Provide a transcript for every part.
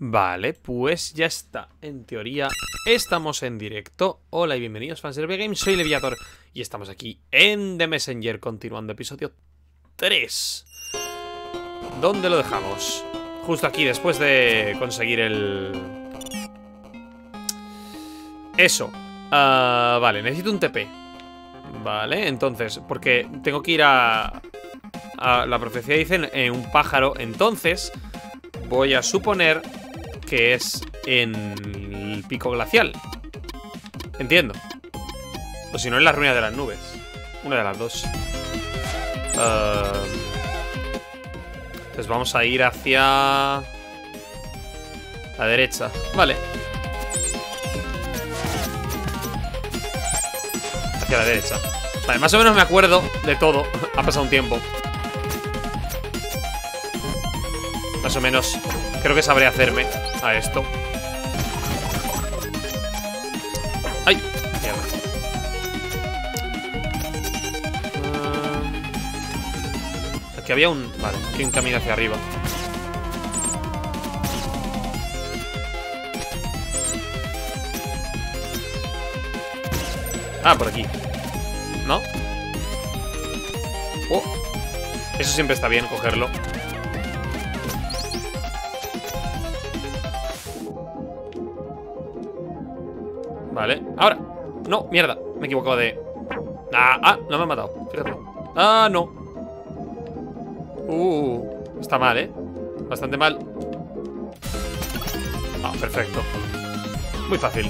Vale, pues ya está. En teoría, estamos en directo. Hola y bienvenidos fans de Games, soy Leviator y estamos aquí en The Messenger, continuando episodio 3. ¿Dónde lo dejamos? Justo aquí, después de conseguir el... Eso. Ah, vale, necesito un TP. Vale, entonces, porque tengo que ir a... a la profecía dice en un pájaro, entonces voy a suponer que es en el pico glacial. Entiendo. O si no, en la ruina de las nubes. Una de las dos. Uh, pues vamos a ir hacia... La derecha. Vale. Hacia la derecha. Vale, más o menos me acuerdo de todo. ha pasado un tiempo. Más o menos creo que sabré hacerme a esto. ¡Ay! Mierda. Uh, aquí había un... Vale, aquí un camino hacia arriba. Ah, por aquí. ¿No? Oh. Eso siempre está bien, cogerlo. Vale, ahora. No, mierda, me he equivocado de... Ah, ah, no me ha matado, fíjate. Ah, no. Uh, está mal, ¿eh? Bastante mal. Ah, perfecto. Muy fácil.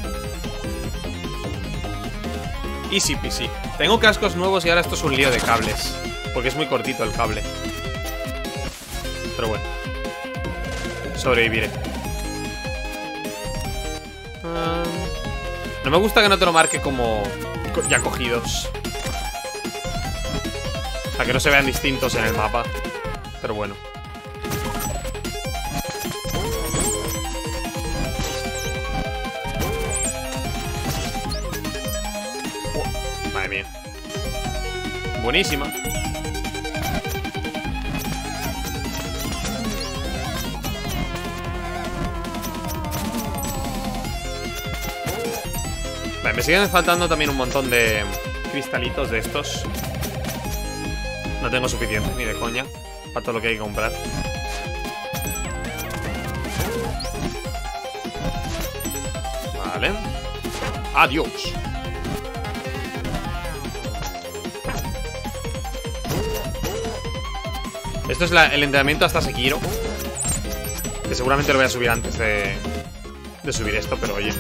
Easy peasy. Tengo cascos nuevos y ahora esto es un lío de cables. Porque es muy cortito el cable. Pero bueno. Sobreviviré No me gusta que no te lo marque como ya cogidos. Para que no se vean distintos en el mapa. Pero bueno. Madre mía. Buenísima. Me siguen faltando también un montón de cristalitos de estos. No tengo suficiente, ni de coña, para todo lo que hay que comprar. Vale. Adiós. Esto es el entrenamiento hasta Sekiro. Que seguramente lo voy a subir antes de, de subir esto, pero oye.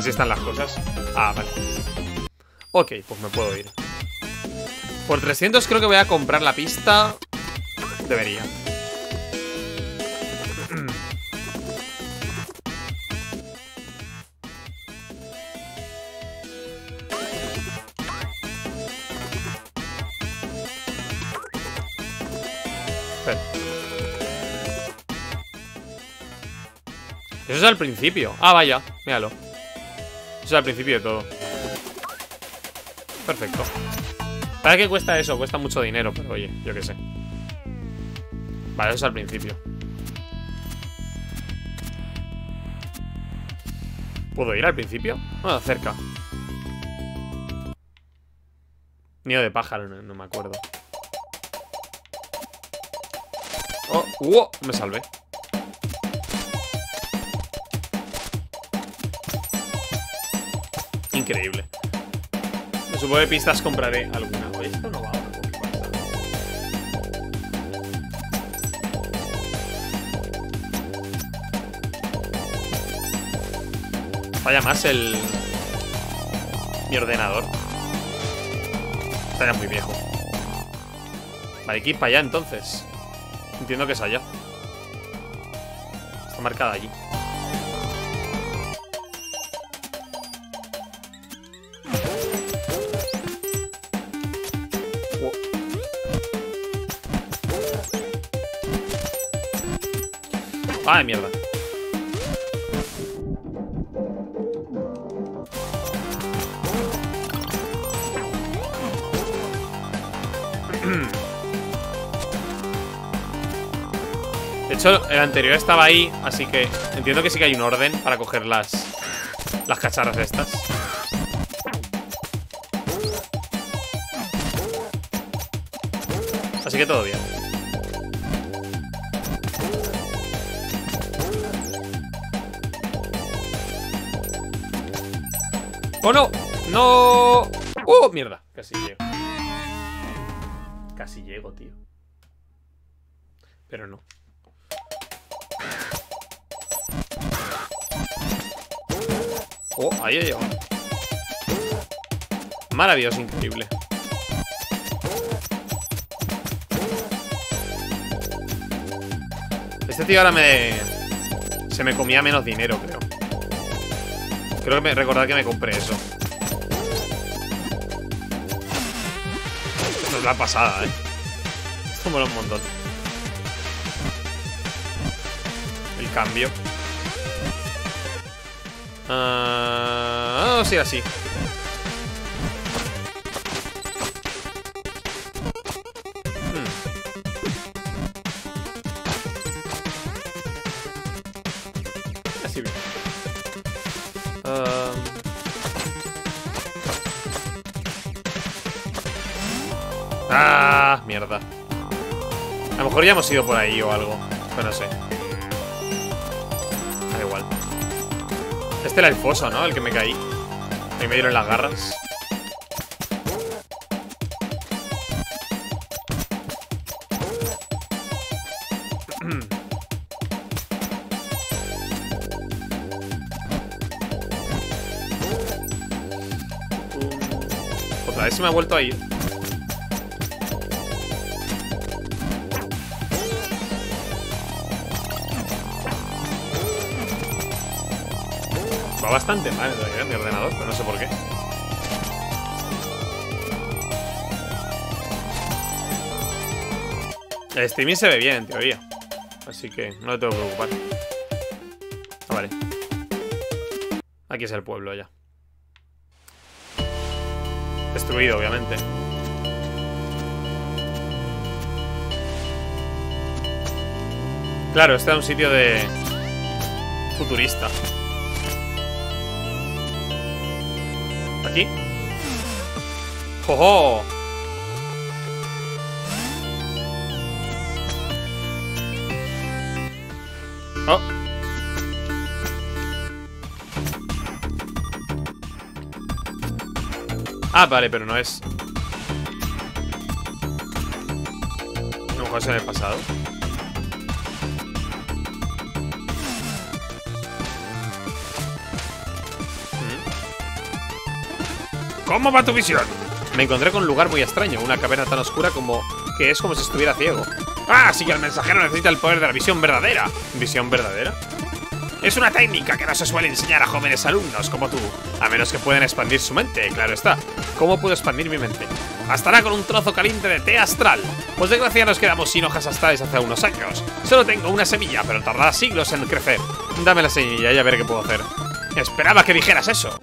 Así están las cosas. Ah, vale. Ok, pues me puedo ir. Por 300 creo que voy a comprar la pista. Debería. Eso es al principio. Ah, vaya, míralo es al principio de todo. Perfecto. ¿Para qué cuesta eso? Cuesta mucho dinero, pero oye, yo qué sé. Vale, eso es al principio. ¿Puedo ir al principio? Ah, cerca. Nido de pájaro, no, me acuerdo. Oh, ¡Uh! Me salvé. Increíble. Me supongo que pistas compraré alguna. Oye, esto no va. Falla más el... Mi ordenador. Está ya muy viejo. Vale, ir para allá entonces. Entiendo que es allá. Está marcada allí. Ah, mierda. De hecho, el anterior estaba ahí, así que entiendo que sí que hay un orden para coger las, las cacharras de estas. Así que todo bien. ¡Oh, no! ¡No! ¡Uh! Mierda, casi llego. Casi llego, tío. Pero no. Oh, ahí he llegado. Maravilloso, increíble. Este tío ahora me... Se me comía menos dinero, creo. Creo que me... Recordad que me compré eso. No es la pasada, ¿eh? Esto mola un montón. El cambio. Ah, sí, así. Mejor ya hemos ido por ahí o algo. Pero no sé. Da igual. Este era el foso, ¿no? El que me caí. Ahí me dieron las garras. Otra vez se me ha vuelto a ir. Bastante mal en mi ordenador, pero no sé por qué. El streaming se ve bien, en teoría. Así que no me tengo que preocupar. Ah, vale. Aquí es el pueblo ya. Destruido, obviamente. Claro, este era un sitio de... Futurista. ¡Jojo! Oh. Ah, vale, pero no es. Mejor es en el pasado. ¿Cómo va tu visión? Me encontré con un lugar muy extraño, una caverna tan oscura como que es como si estuviera ciego. ¡Ah! Sí que el mensajero necesita el poder de la visión verdadera. ¿Visión verdadera? Es una técnica que no se suele enseñar a jóvenes alumnos como tú, a menos que puedan expandir su mente, claro está. ¿Cómo puedo expandir mi mente? Bastará con un trozo caliente de té astral. Pues desgracia nos quedamos sin hojas astrales hace unos años. Solo tengo una semilla, pero tardará siglos en crecer. Dame la semilla y a ver qué puedo hacer. Esperaba que dijeras eso.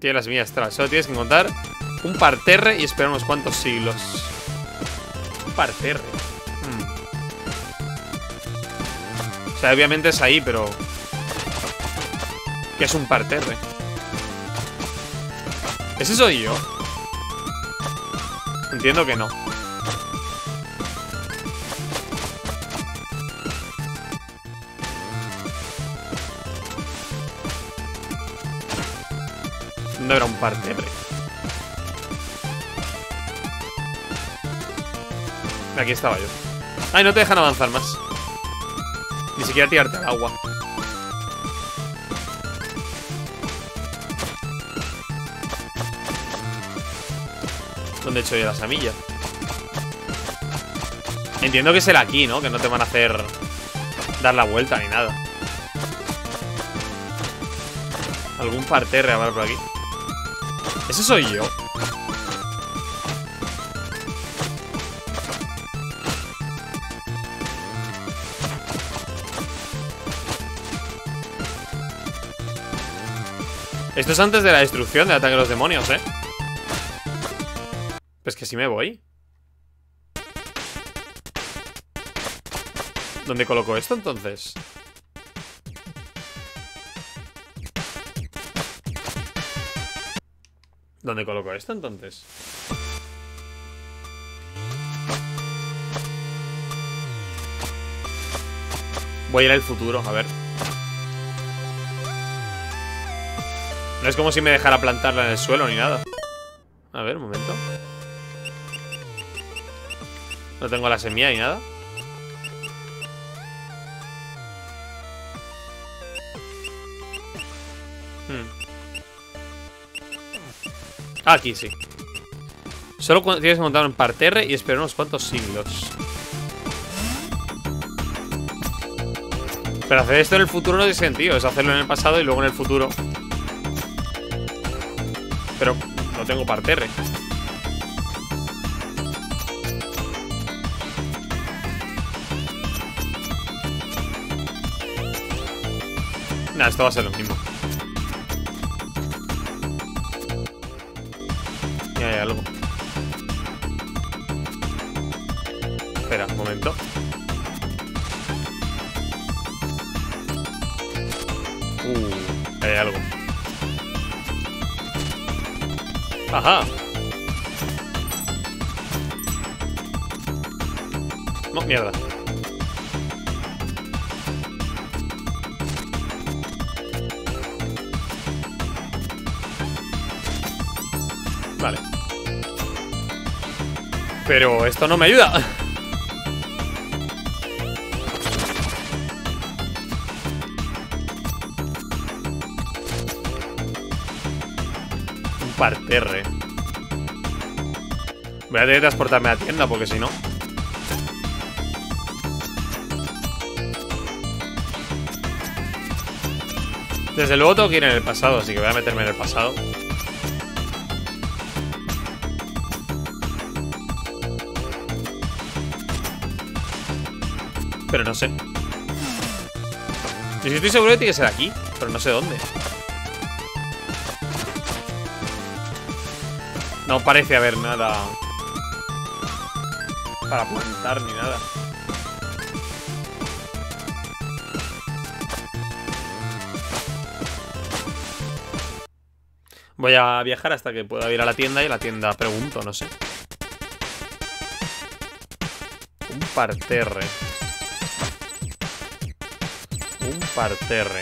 Tiene la semilla astral. Solo tienes que encontrar un parterre y esperar unos cuantos siglos. Un parterre. Hmm. O sea, obviamente es ahí, pero... ¿Qué es un parterre? ¿Ese soy yo? Entiendo que no. No era un parterre. Aquí estaba yo. Ay, no te dejan avanzar más. Ni siquiera tirarte al agua. ¿Dónde he hecho yo la semilla? Entiendo que será aquí, ¿no? Que no te van a hacer dar la vuelta ni nada. Algún parterre habrá por aquí. Ese soy yo. Esto es antes de la destrucción del ataque de los demonios, ¿eh? Pues que si me voy. ¿Dónde coloco esto entonces? ¿Dónde coloco esto entonces? Voy a ir al futuro, a ver Es como si me dejara plantarla en el suelo ni nada. A ver, un momento. No tengo la semilla ni nada. Hmm. Aquí sí. Solo tienes que montar un parterre y esperar unos cuantos siglos. Pero hacer esto en el futuro no tiene sentido Es hacerlo en el pasado y luego en el futuro Pero no tengo parterre. Nah, esto va a ser lo mismo. Ya hay algo. Espera, un momento. Uh, hay algo. Ajá. No, mierda. Vale. Pero esto no me ayuda. Parterre Voy a tener que transportarme a la tienda porque si no. Desde luego tengo que ir en el pasado Así que voy a meterme en el pasado. Pero no sé. Y si estoy seguro de que tiene que ser aquí Pero no sé dónde No parece haber nada para plantar ni nada. Voy a viajar hasta que pueda ir a la tienda y la tienda pregunto, no sé. Un parterre. Un parterre.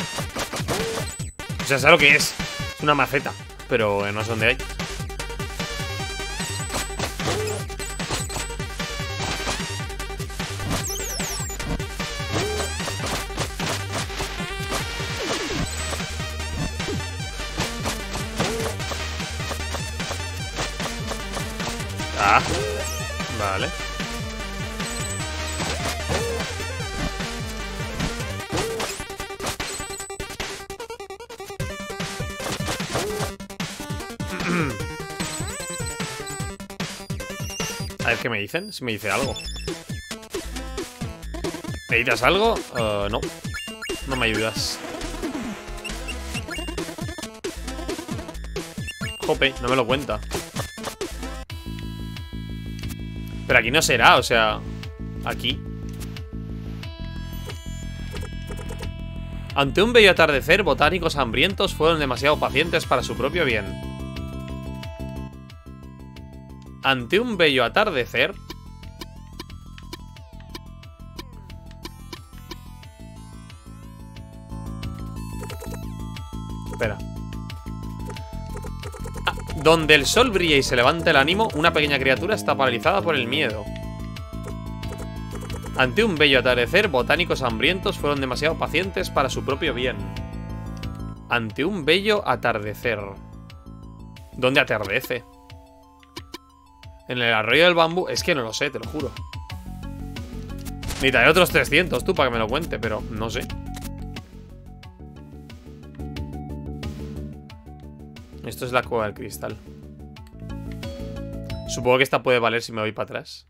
O sea, ¿sabes lo que es? Es una maceta, pero no sé dónde hay. Dicen, si me dice algo ¿Me dices algo? Uh, no No me ayudas Jope, no me lo cuenta Pero aquí no será, o sea... Aquí. Ante un bello atardecer, botánicos hambrientos fueron demasiado pacientes para su propio bien. Ante un bello atardecer... Espera. Donde el sol brilla y se levanta el ánimo, una pequeña criatura está paralizada por el miedo. Ante un bello atardecer, botánicos hambrientos fueron demasiado pacientes para su propio bien. Ante un bello atardecer. ¿Dónde atardece? En el arroyo del bambú. Es que no lo sé, te lo juro. Necesitaré otros 300, tú, para que me lo cuente, pero no sé. Esto es la cueva del cristal. Supongo que esta puede valer si me voy para atrás.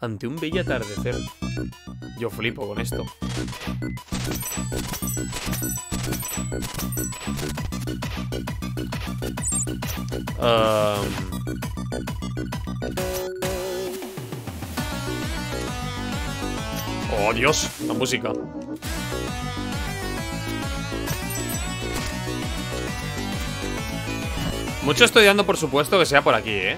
Ante un bello atardecer. Yo flipo con esto. Oh, Dios, la música. Mucho estoy dando por supuesto que sea por aquí, ¿eh?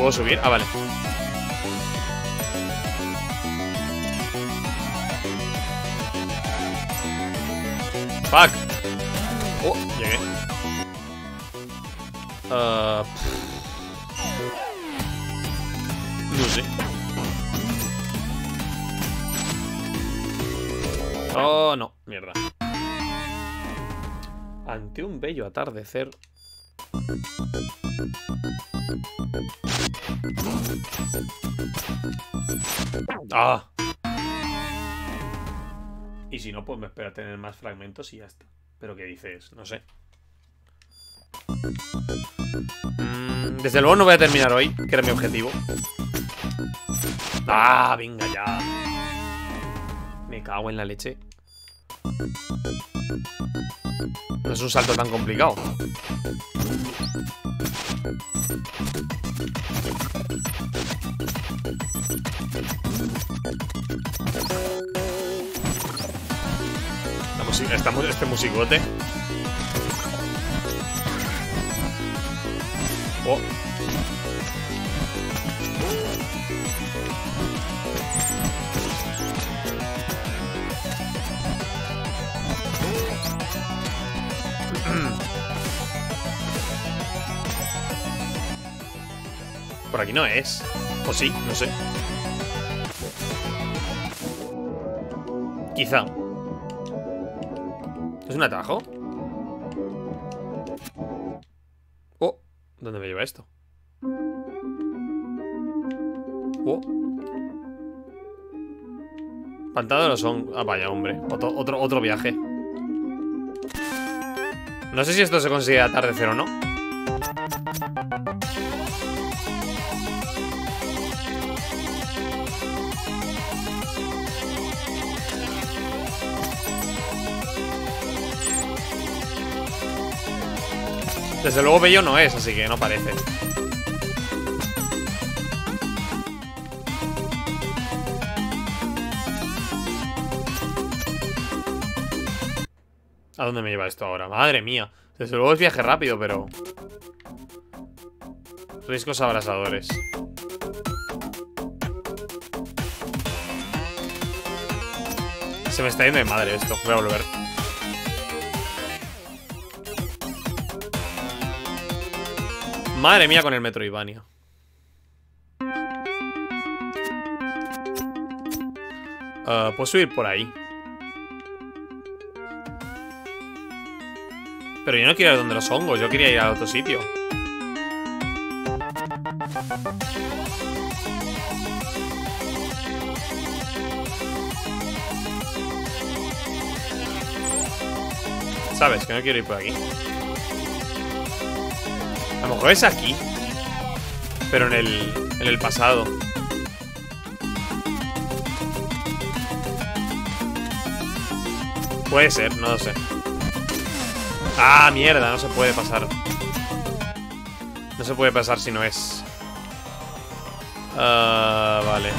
¿Puedo subir? Ah, vale. Fuck. Oh, llegué. Uh, no sé. Oh, no. Mierda. Ante un bello atardecer. ¡Ah! Y si no, pues me espero a tener más fragmentos y ya está. Pero ¿qué dices? No sé. Mm, desde luego no voy a terminar hoy, que era mi objetivo. ¡Ah! Venga ya. Me cago en la leche. No es un salto tan complicado. Estamos, este musicote. Oh. Por aquí no es. O sí, no sé. Quizá. ¿Es un atajo? Oh, ¿dónde me lleva esto? Oh. Pantano los son. Ah, vaya, hombre. Otro, otro, otro viaje. No sé si esto se consigue atardecer o no. Desde luego bello no es, así que no parece. ¿A dónde me lleva esto ahora? Madre mía. Desde luego es viaje rápido, pero... Riscos abrasadores. Se me está yendo de madre esto. Voy a volver. Madre mía con el metro Ivania. Uh, Puedo subir por ahí. Pero yo no quiero ir donde los hongos, yo quería ir a otro sitio. ¿Sabes? Que no quiero ir por aquí. A lo mejor es aquí. Pero en el, en el pasado. Puede ser, no lo sé. Ah, mierda, no se puede pasar. No se puede pasar si no es. Ah, vale.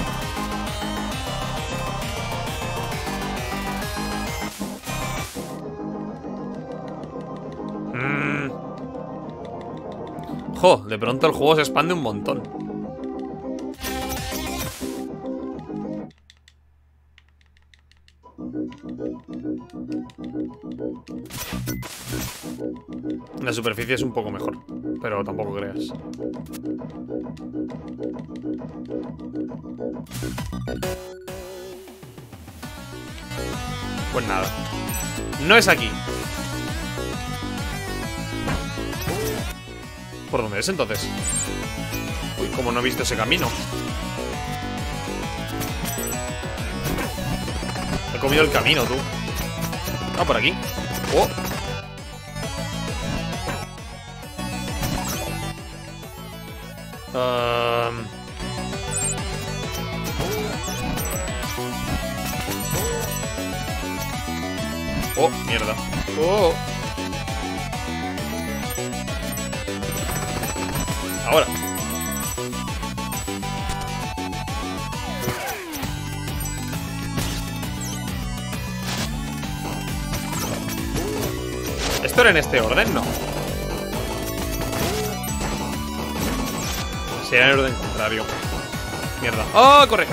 De pronto el juego se expande un montón. La superficie es un poco mejor, pero tampoco creas. Pues nada. No es aquí. ¿Por dónde es entonces? Uy, como no he visto ese camino. He comido el camino, tú. Ah, por aquí. Oh. Oh, mierda. Oh. Ahora. ¿Esto era en este orden? No. En el orden contrario. Mierda. ¡Oh, corre!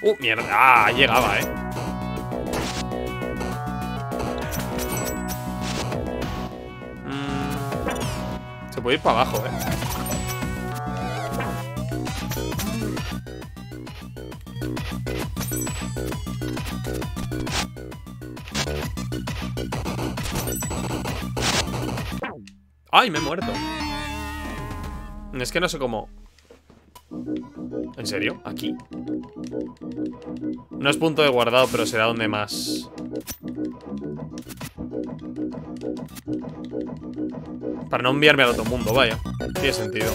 Uh, mierda. Ah, llegaba, eh. Puede ir para abajo, eh. ¡Ay, me he muerto! Es que no sé cómo... ¿En serio? ¿Aquí? No es punto de guardado, pero será donde más... Para no enviarme al otro mundo, vaya. Tiene sentido.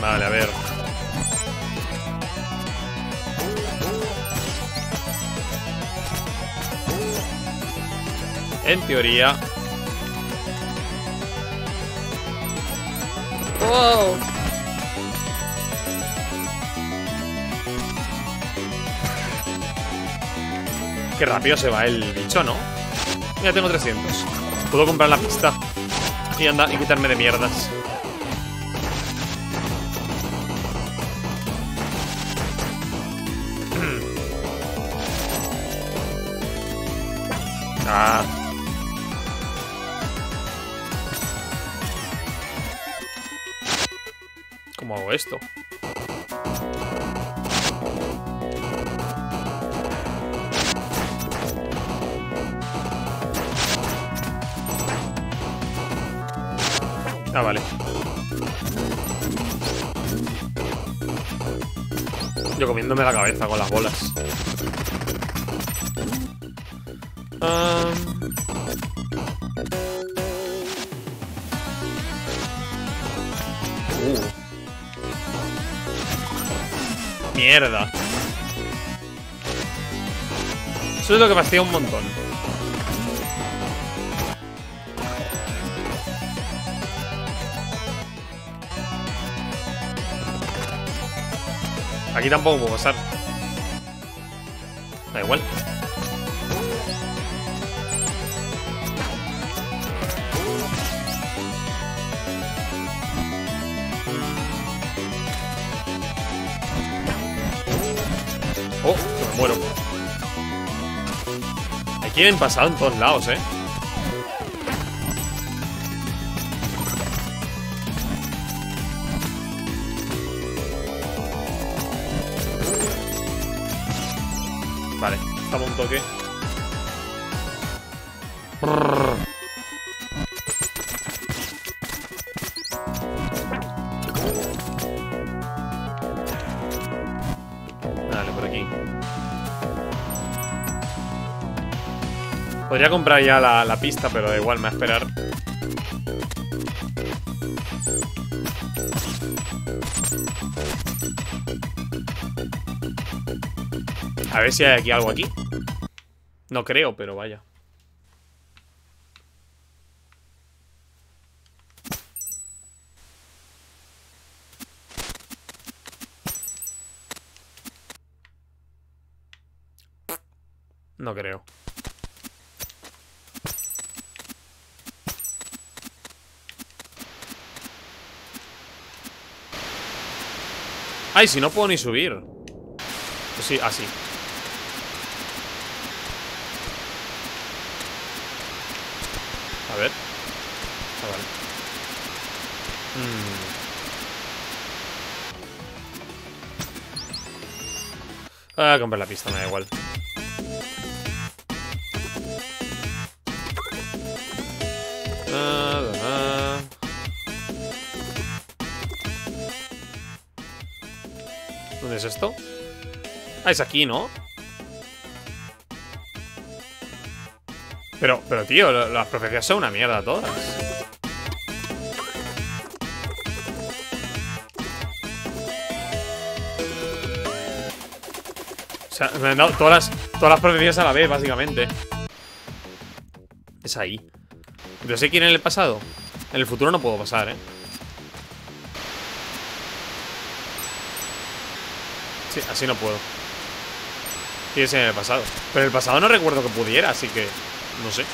Vale, a ver. En teoría Wow. Qué rápido se va el bicho, ¿no? Ya tengo 300 Puedo comprar la pista Y anda, y quitarme de mierdas cabeza con las bolas Um... Uh. Mierda. Eso es lo que me hacía un montón. Aquí tampoco puedo pasar. Han pasado en todos lados, eh. Podría comprar ya la, la pista, pero da igual, me va a esperar. A ver si hay aquí algo aquí. No creo, pero vaya. No creo. Ay, si no puedo ni subir. Sí, así. A ver. Ah, vale. Mm. Ah, comprar la pista, me da igual. Esto? Ah, es aquí, ¿no? Pero, pero tío, las profecías son una mierda todas. O sea, me han dado todas las, todas las profecías a la vez, básicamente. Es ahí. Yo sé quién en el pasado. En el futuro no puedo pasar, ¿eh? Así no puedo. Tiene que en el pasado. Pero en el pasado no recuerdo que pudiera, así que... No sé.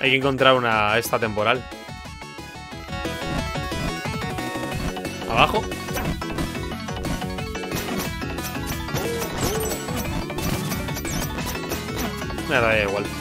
Hay que encontrar una esta temporal. Igual.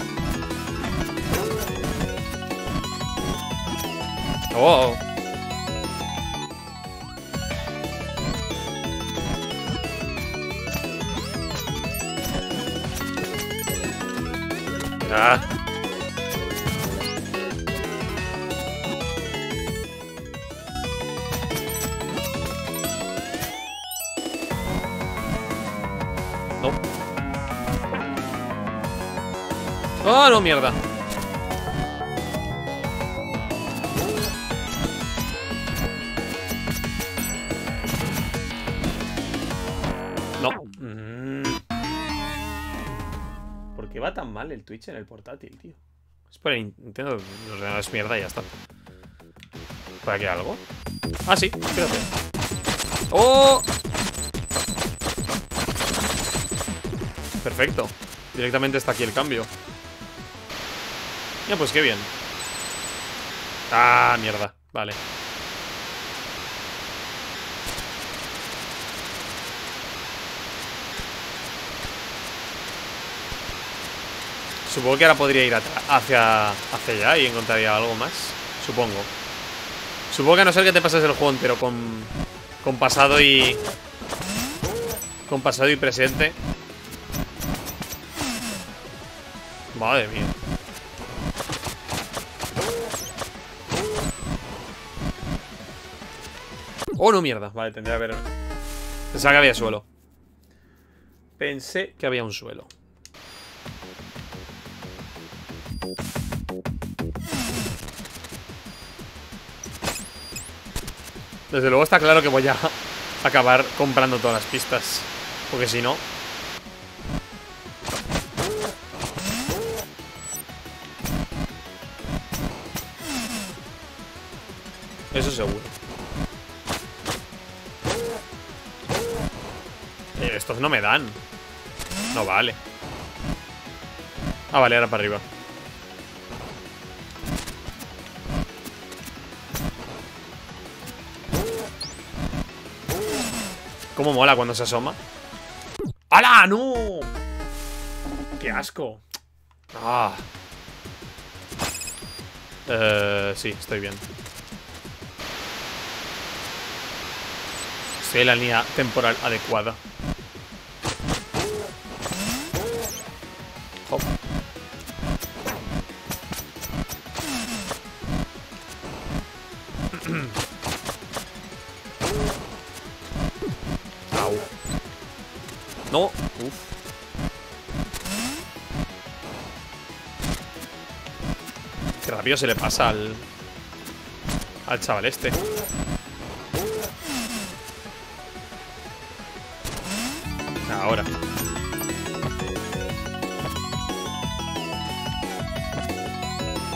El Twitch en el portátil, tío? Es el Nintendo, los es mierda y ya está. ¿Por aquí algo? Ah, sí, espérate. ¡Oh! Perfecto. Directamente está aquí el cambio. Ya, pues qué bien. Ah, mierda. Vale. Supongo que ahora podría ir hacia, hacia allá y encontraría algo más. Supongo. Supongo que a no ser que te pases el juego entero con, con pasado y... Con pasado y presente. Madre mía. Oh, no, mierda. Vale, tendría que haber... Pensaba que había suelo. Pensé que había un suelo. Desde luego está claro que voy a acabar comprando todas las pistas. Porque si no... Eso seguro. Eh, estos no me dan. No vale. Ah, vale, ahora para arriba. Cómo mola cuando se asoma. ¡Hala! ¡No! ¡Qué asco! Ah. Eh, sí, estoy bien. Estoy en la línea temporal adecuada. Rápido se le pasa al... Al chaval este. Ahora.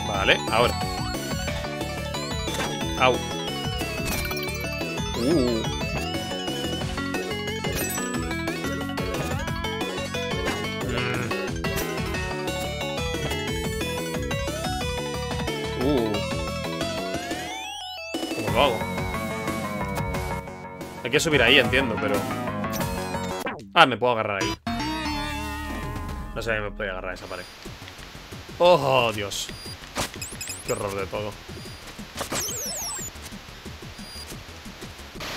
Vale, ahora. Au. Uh. Que subir ahí, entiendo, pero... Ah, me puedo agarrar ahí. No sé, me puedo agarrar esa pared. ¡Oh, Dios! Qué horror de todo.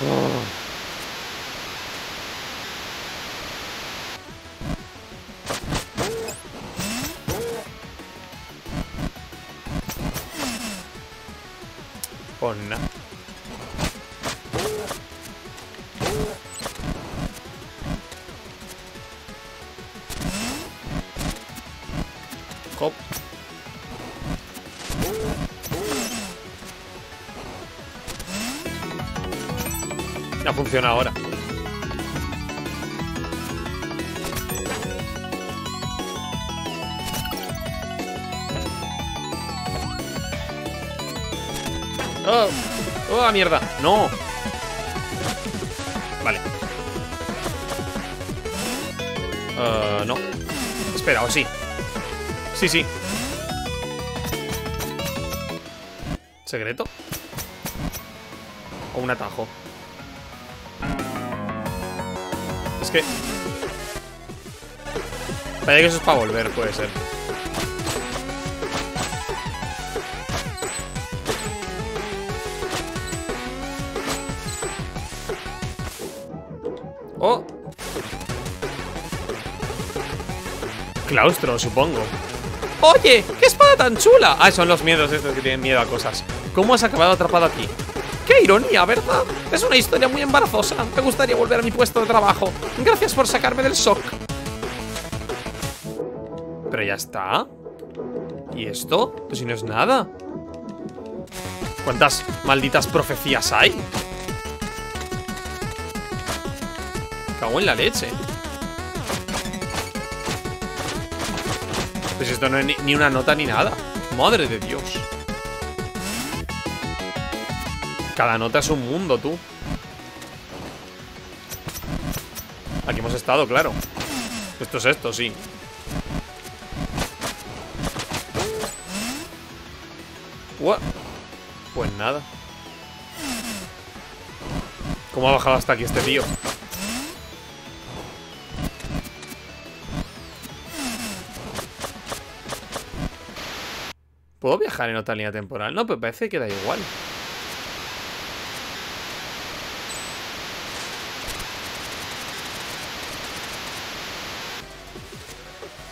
Oh. Funciona ahora. ¡Oh! ¡Oh, mierda! ¡No! Vale. Uh, no. Espera, o sí. Sí, sí. ¿Secreto? O un atajo. Que... Parece que eso es para volver, puede ser. ¡Oh! Claustro, supongo. ¡Oye! ¡Qué espada tan chula! Ah, son los miedos estos que tienen miedo a cosas. ¿Cómo has acabado atrapado aquí? ¡Qué ironía, ¿verdad? Es una historia muy embarazosa. Me gustaría volver a mi puesto de trabajo. Gracias por sacarme del shock. Pero ya está. ¿Y esto? Pues si no es nada. ¿Cuántas malditas profecías hay? Cago en la leche. Pues esto no es ni una nota ni nada. Madre de Dios. Cada nota es un mundo, tú. Aquí hemos estado, claro. Esto es esto, sí. What? Pues nada. ¿Cómo ha bajado hasta aquí este tío? ¿Puedo viajar en otra línea temporal? No, pero parece que da igual.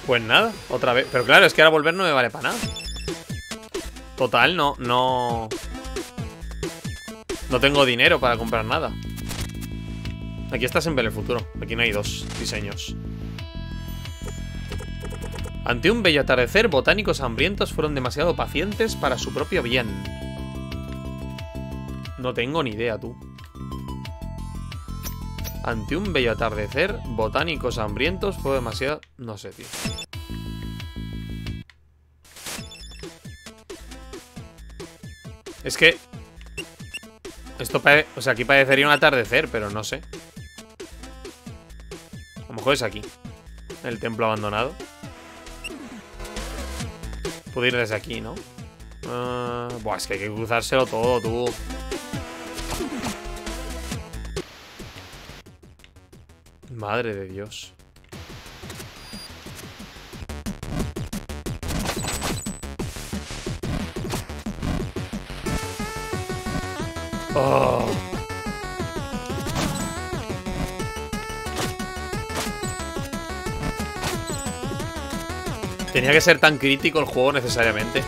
Pues nada, otra vez. Pero claro, es que ahora volver no me vale para nada. Total, no, no... No tengo dinero para comprar nada. Aquí estás en Ver el Futuro. Aquí no hay dos diseños. Ante un bello atardecer, botánicos hambrientos fueron demasiado pacientes para su propio bien. No tengo ni idea, tú. Ante un bello atardecer, botánicos hambrientos fue demasiado... No sé, tío. Es que... Esto. O sea, aquí parecería un atardecer, pero no sé. A lo mejor es aquí. El templo abandonado. Puedo ir desde aquí, ¿no? Uh, buah, es que hay que cruzárselo todo, tú. Madre de Dios. Oh. Tenía que ser tan crítico el juego necesariamente.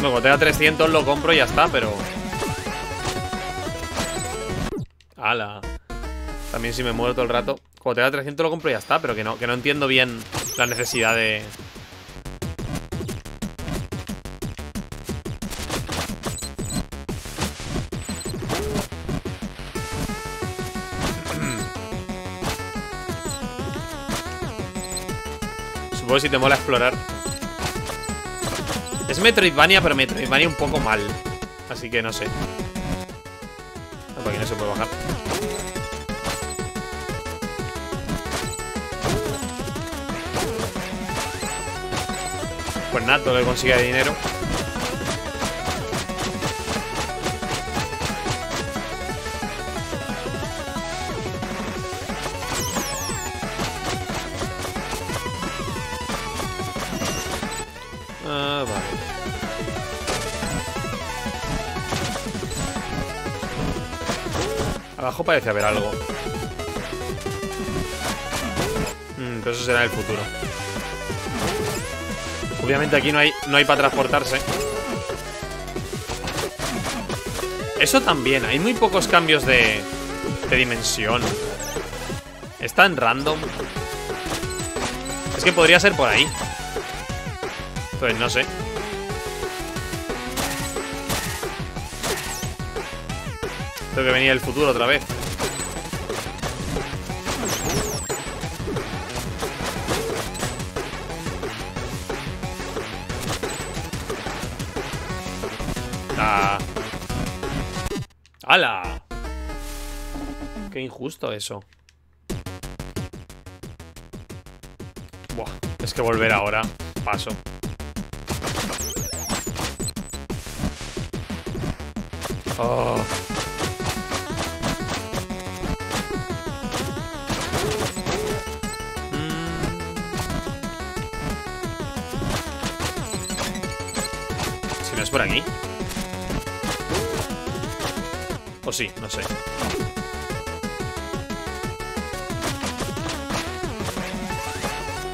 Luego tenga 300 lo compro y ya está, pero... ¡Hala! También si me muero todo el rato. Cuando tenga 300 lo compro y ya está, pero que no, que no entiendo bien la necesidad de... Supongo si te mola explorar. Es Metroidvania, pero Metroidvania un poco mal. Así que no sé. Aquí no se puede bajar. Pues nada, todo lo que consiga de dinero. Abajo parece haber algo. Mm, pero eso será el futuro. Obviamente aquí no hay, no hay para transportarse. Eso también, hay muy pocos cambios de, de dimensión. Es tan random. Es que podría ser por ahí. Pues no sé. Que venir el futuro otra vez. Ah. ¡Hala! Qué injusto eso. Es que volver ahora. Paso. Oh. Por aquí. O sí, no sé.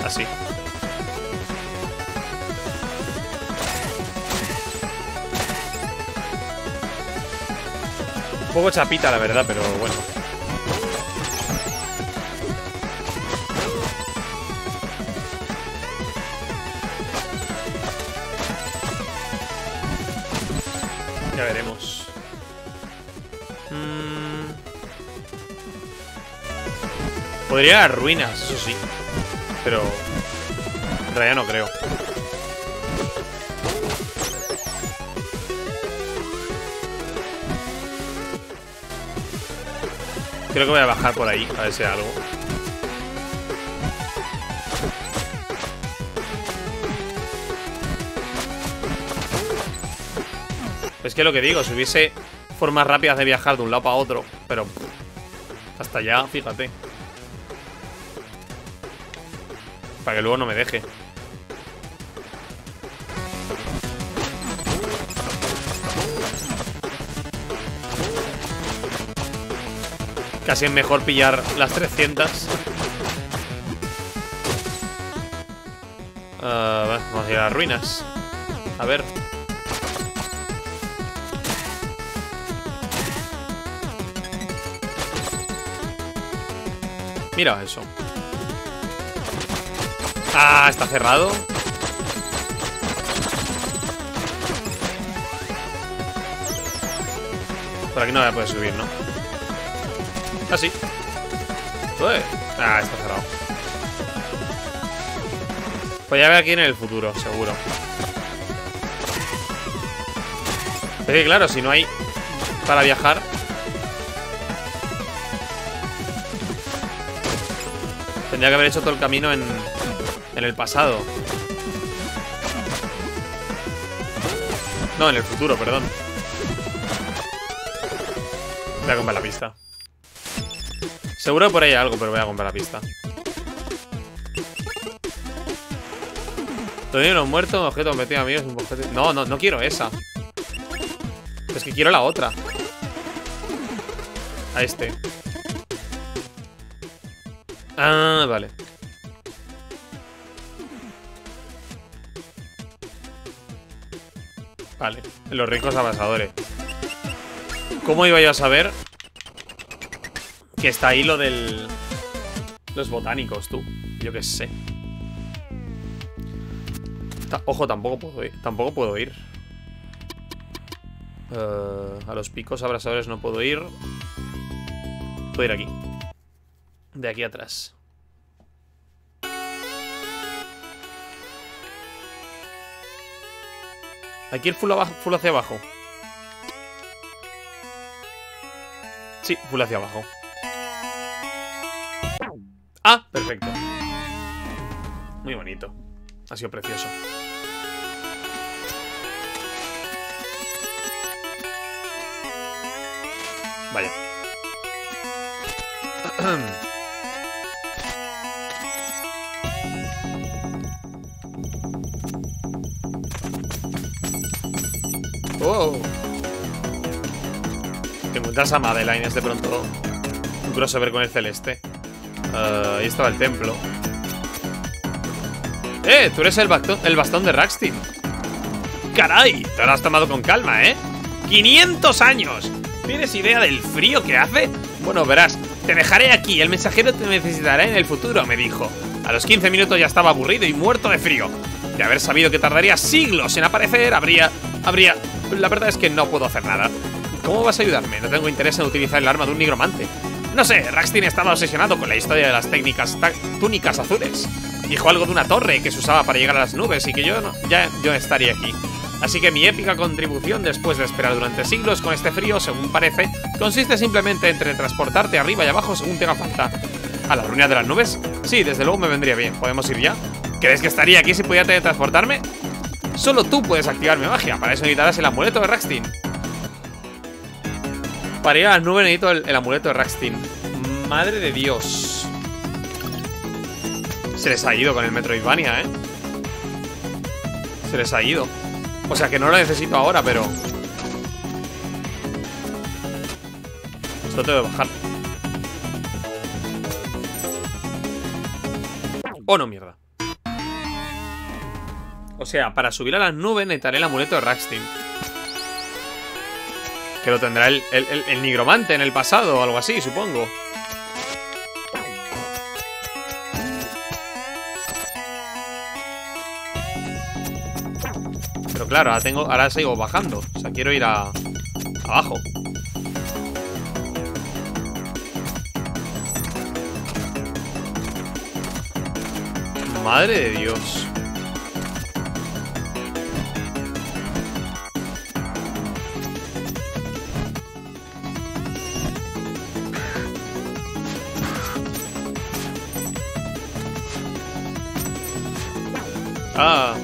Así. Un poco chapita, la verdad, pero bueno. Podría ir a ruinas, eso sí. Pero... En realidad no creo. Creo que voy a bajar por ahí, a ver si hay algo. Es que lo que digo, si hubiese formas rápidas de viajar de un lado para otro, pero hasta allá, fíjate. Que luego no me deje. Casi es mejor pillar las 300. Uh, vamos a ir a las ruinas. A ver. Mira eso. Ah, está cerrado. Por aquí no voy a poder subir, ¿no? Ah, sí. Ah, está cerrado. Pues ya ver aquí en el futuro, seguro. Es que claro, si no hay para viajar Tendría que haber hecho todo el camino en, en el pasado. No, en el futuro, perdón. Voy a comprar la pista. Seguro por ahí hay algo, pero voy a comprar la pista. Todavía muerto, un objeto metido amigos, un objeto... No, no, no quiero esa. Es que quiero la otra. A este. Ah, vale. Los ricos abrasadores. ¿Cómo iba yo a saber que está ahí lo del... Los botánicos, tú? Yo qué sé. ojo, tampoco puedo ir. Tampoco puedo ir. Eh, a los picos abrasadores no puedo ir. Puedo ir aquí. De aquí atrás. Aquí el full, hacia abajo. Sí, full hacia abajo. Ah, perfecto. Muy bonito. Ha sido precioso. Vaya. Oh. Te encuentras a Madeline, es de pronto un crossover con el celeste. Uh, ahí estaba el templo. Eh, tú eres el bastón, el bastón de Raxtin. Caray, te lo has tomado con calma, ¿eh? ¡500 años! ¿Tienes idea del frío que hace? Bueno, verás, te dejaré aquí, el mensajero te necesitará en el futuro, me dijo. A los 15 minutos ya estaba aburrido y muerto de frío. De haber sabido que tardaría siglos en aparecer, habría... habría... La verdad es que no puedo hacer nada. ¿Cómo vas a ayudarme? No tengo interés en utilizar el arma de un nigromante. No sé, Raxtin estaba obsesionado con la historia de las técnicas túnicas azules. Dijo algo de una torre que se usaba para llegar a las nubes y que yo no, ya yo estaría aquí. Así que mi épica contribución después de esperar durante siglos con este frío, según parece, consiste simplemente en transportarte arriba y abajo según tenga falta. ¿A la ruina de las nubes? Sí, desde luego me vendría bien. ¿Podemos ir ya? ¿Crees que estaría aquí si pudiera teletransportarme? Solo tú puedes activar mi magia. Para eso necesitarás el amuleto de Raxtin. Para ir a las nubes necesito el, amuleto de Raxtin. Madre de Dios. Se les ha ido con el Metroidvania, ¿eh? Se les ha ido. O sea que no lo necesito ahora, pero... Esto tengo que bajar. Oh, no, mierda. O sea, para subir a las nubes necesitaré el amuleto de Raxtin. Que lo tendrá el, el, nigromante en el pasado o algo así, supongo. Pero claro, ahora, tengo, ahora sigo bajando. O sea, quiero ir a, abajo. Madre de Dios. Ah.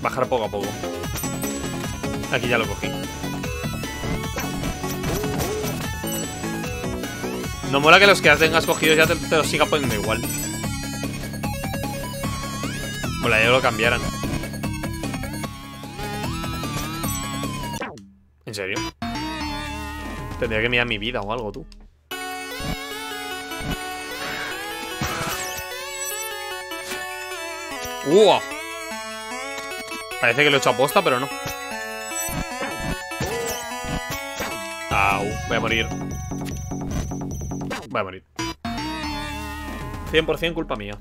Bajar poco a poco. Aquí ya lo cogí. No mola que los que tengas cogidos ya te, los siga poniendo igual. Mola, ya lo cambiaran. ¿En serio? Tendría que mirar mi vida o algo, tú. ¡Uah! Parece que lo he hecho a posta, pero no. Au, voy a morir. Voy a morir. 100% culpa mía.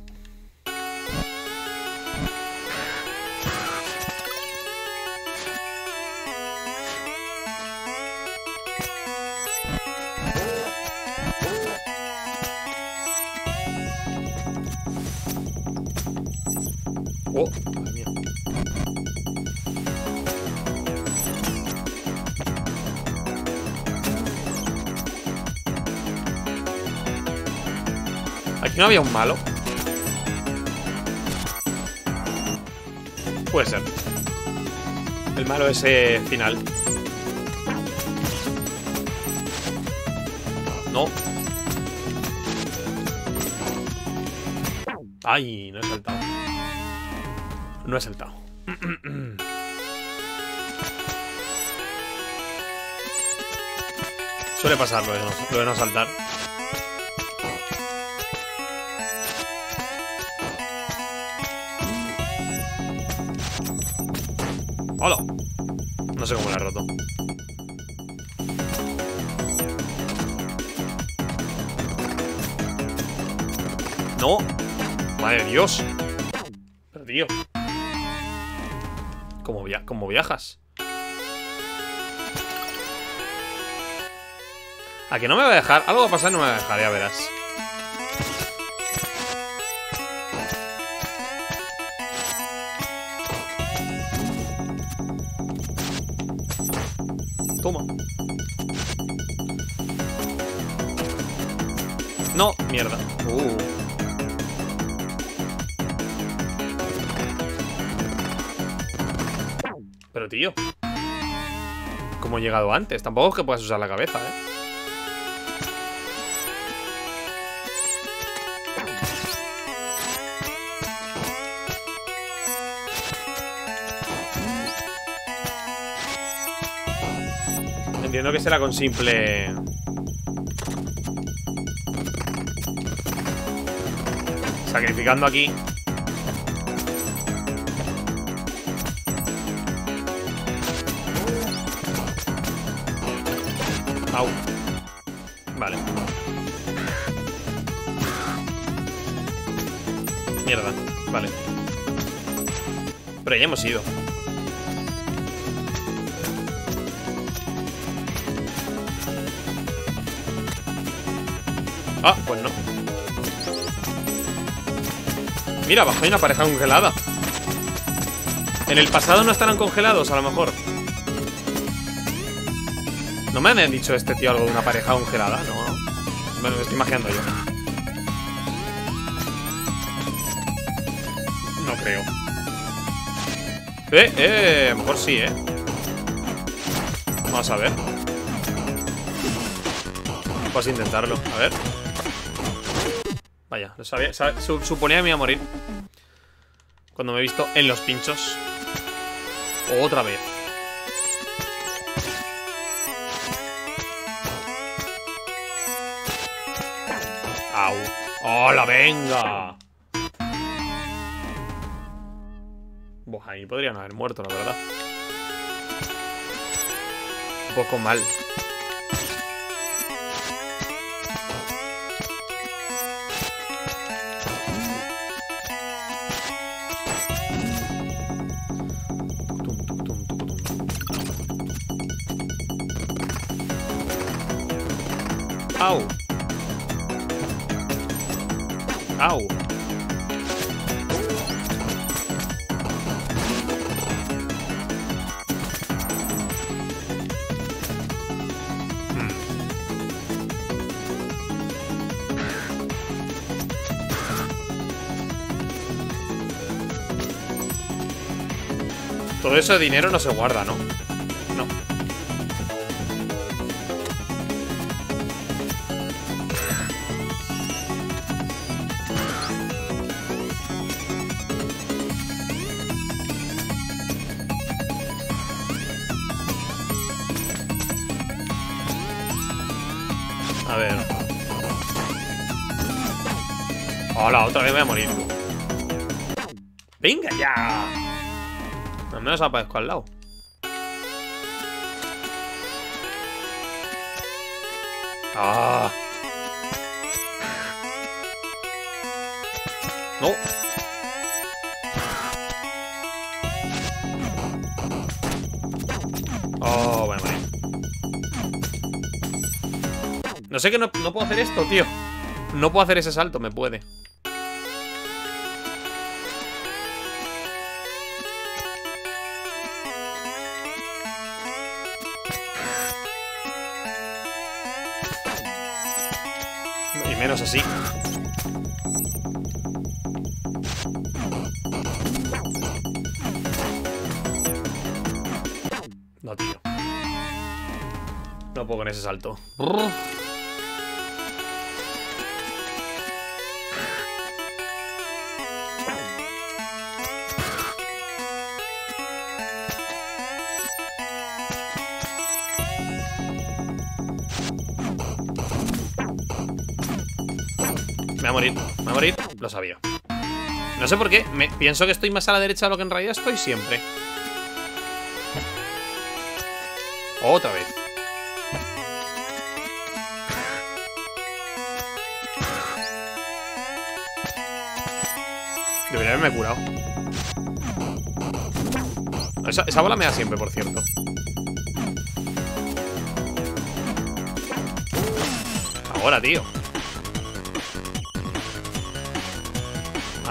Oh. Aquí no había un malo. Puede ser. El malo ese final. No. Ay, no he saltado. No he saltado. Suele pasar lo de, no, lo de no saltar. ¡Hola! No sé cómo la he roto. ¡No! ¡Madre de Dios! Pero ¿Cómo, viajas? ¿A que no me va a dejar? Algo va a pasar no me va a dejar, ya verás. ¿Cómo he llegado antes? Tampoco es que puedas usar la cabeza, ¿eh? Entiendo que será con simple... Sacrificando aquí vale. Pero ya hemos ido. Ah, pues no. Mira, abajo hay una pareja congelada. En el pasado no estarán congelados, a lo mejor. ¿No me han dicho este tío algo de una pareja congelada? No, Bueno, me estoy imaginando yo Eh, eh, a lo mejor sí, eh. Vamos a ver. Vamos a intentarlo, a ver. Vaya, lo sabía, suponía que me iba a morir. Cuando me he visto en los pinchos. Otra vez. Au. ¡Hola, venga! Ahí podrían haber muerto, la verdad. Un poco mal Ese dinero no se guarda, ¿no? A ver. Hola, otra vez voy a morir. ¡Venga ya! Al menos aparezco al lado. ¡Ah! ¡No! Oh. No sé que no, puedo hacer esto, tío No puedo hacer ese salto, me puede No, tío. No puedo con ese salto morir, me va a morir Lo sabía. No sé por qué, me pienso que estoy más a la derecha de lo que en realidad estoy siempre. Otra vez. Debería haberme curado. Esa bola me da siempre, por cierto. Ahora, tío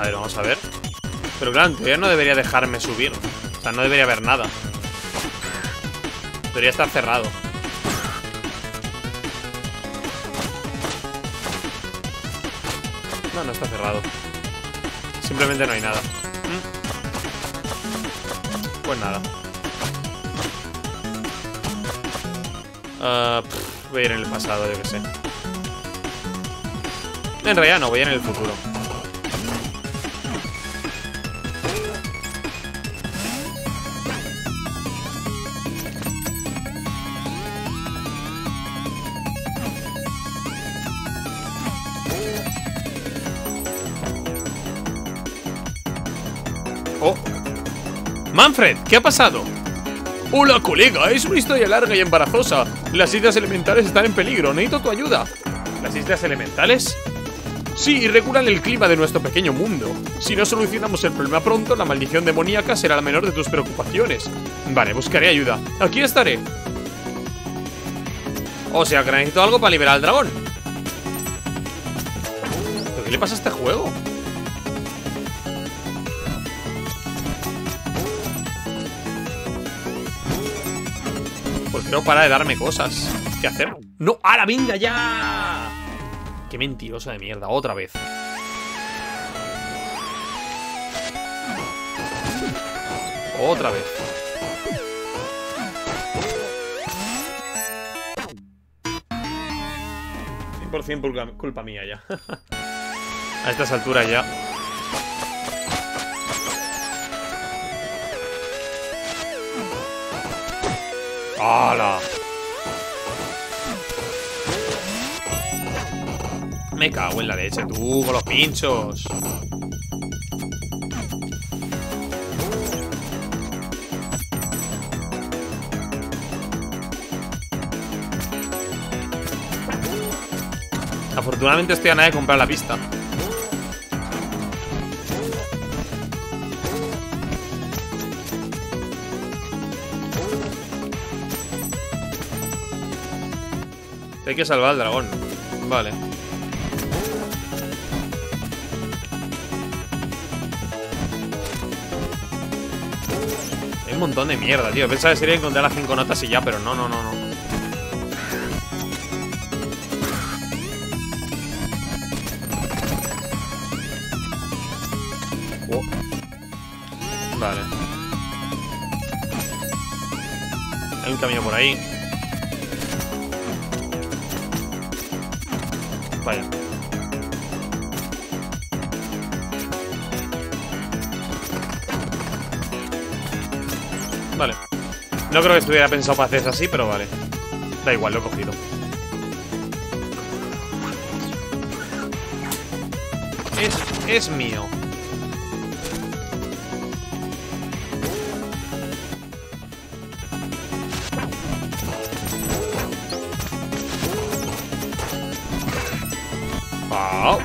A ver, vamos a ver. Pero claro, en teoría no debería dejarme subir. O sea, no debería haber nada. Debería estar cerrado. No, no está cerrado. Simplemente no hay nada. ¿Mm? Pues nada. Uh, Voy a ir en el pasado, yo que sé. En realidad no, voy a ir en el futuro ¿qué ha pasado? Hola, colega, es una historia larga y embarazosa. Las islas elementales están en peligro, necesito tu ayuda. ¿Las islas elementales? Sí, y regulan el clima de nuestro pequeño mundo. Si no solucionamos el problema pronto, la maldición demoníaca será la menor de tus preocupaciones. Vale, buscaré ayuda. Aquí estaré. O sea que necesito algo para liberar al dragón. ¿Pero qué le pasa a este juego? No para de darme cosas? ¿Qué hacer? ¡No! ¡Ahora venga ya! Qué mentirosa de mierda, otra vez Otra vez 100% culpa mía ya A estas alturas ya ¡Hala! Me cago en la leche, tú, con los pinchos. Afortunadamente estoy a nada de comprar la pista. Que salvar al dragón. Vale. Hay un montón de mierda, tío. Pensaba que sería encontrar las cinco notas y ya, pero no, no, no, no. Vale. Hay un camino por ahí. Vale. No creo que estuviera pensado para hacer así, pero vale. Da igual, lo he cogido. Es, es mío.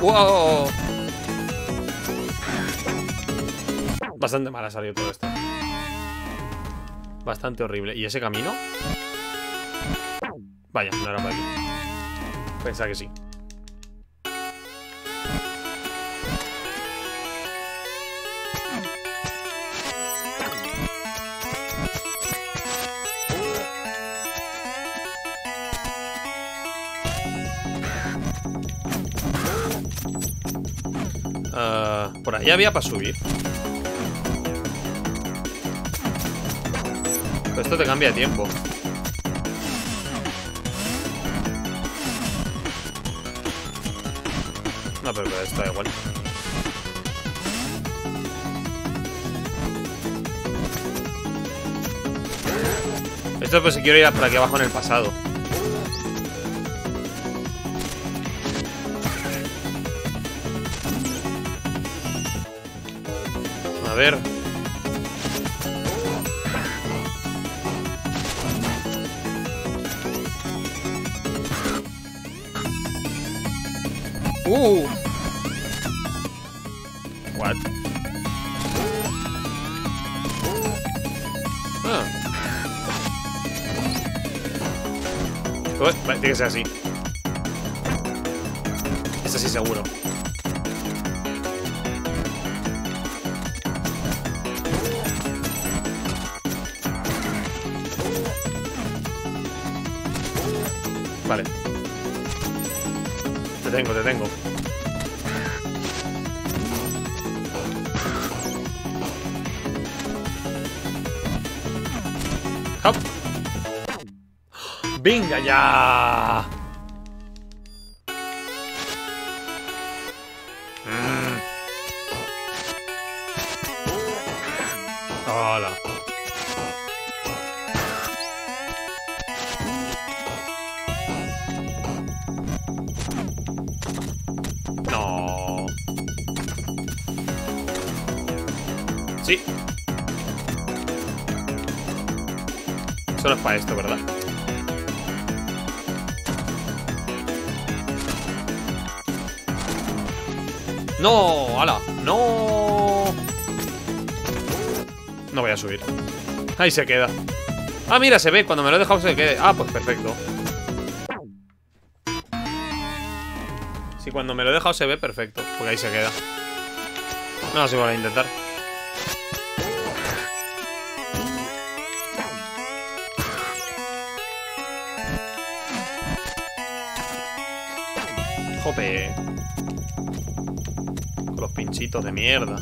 Wow. Bastante mal ha salido todo esto. Bastante horrible. ¿Y ese camino? Vaya, no era para aquí. Pensaba que sí. Ahí había para subir. Pero esto te cambia de tiempo. No, pero, pero esto da igual. Esto pues si quiero ir por aquí abajo en el pasado. Ver. ¡Venga ya! Mm. ¡Hola! Sí. Solo es para esto, ¿verdad? ¡No! ¡Hala! ¡No! No voy a subir Ahí se queda Ah, mira, se ve, cuando me lo he dejado se quede Ah, pues perfecto Si cuando me lo he dejado se ve, perfecto Porque ahí se queda No, sí, voy a intentar Jope pinchitos de mierda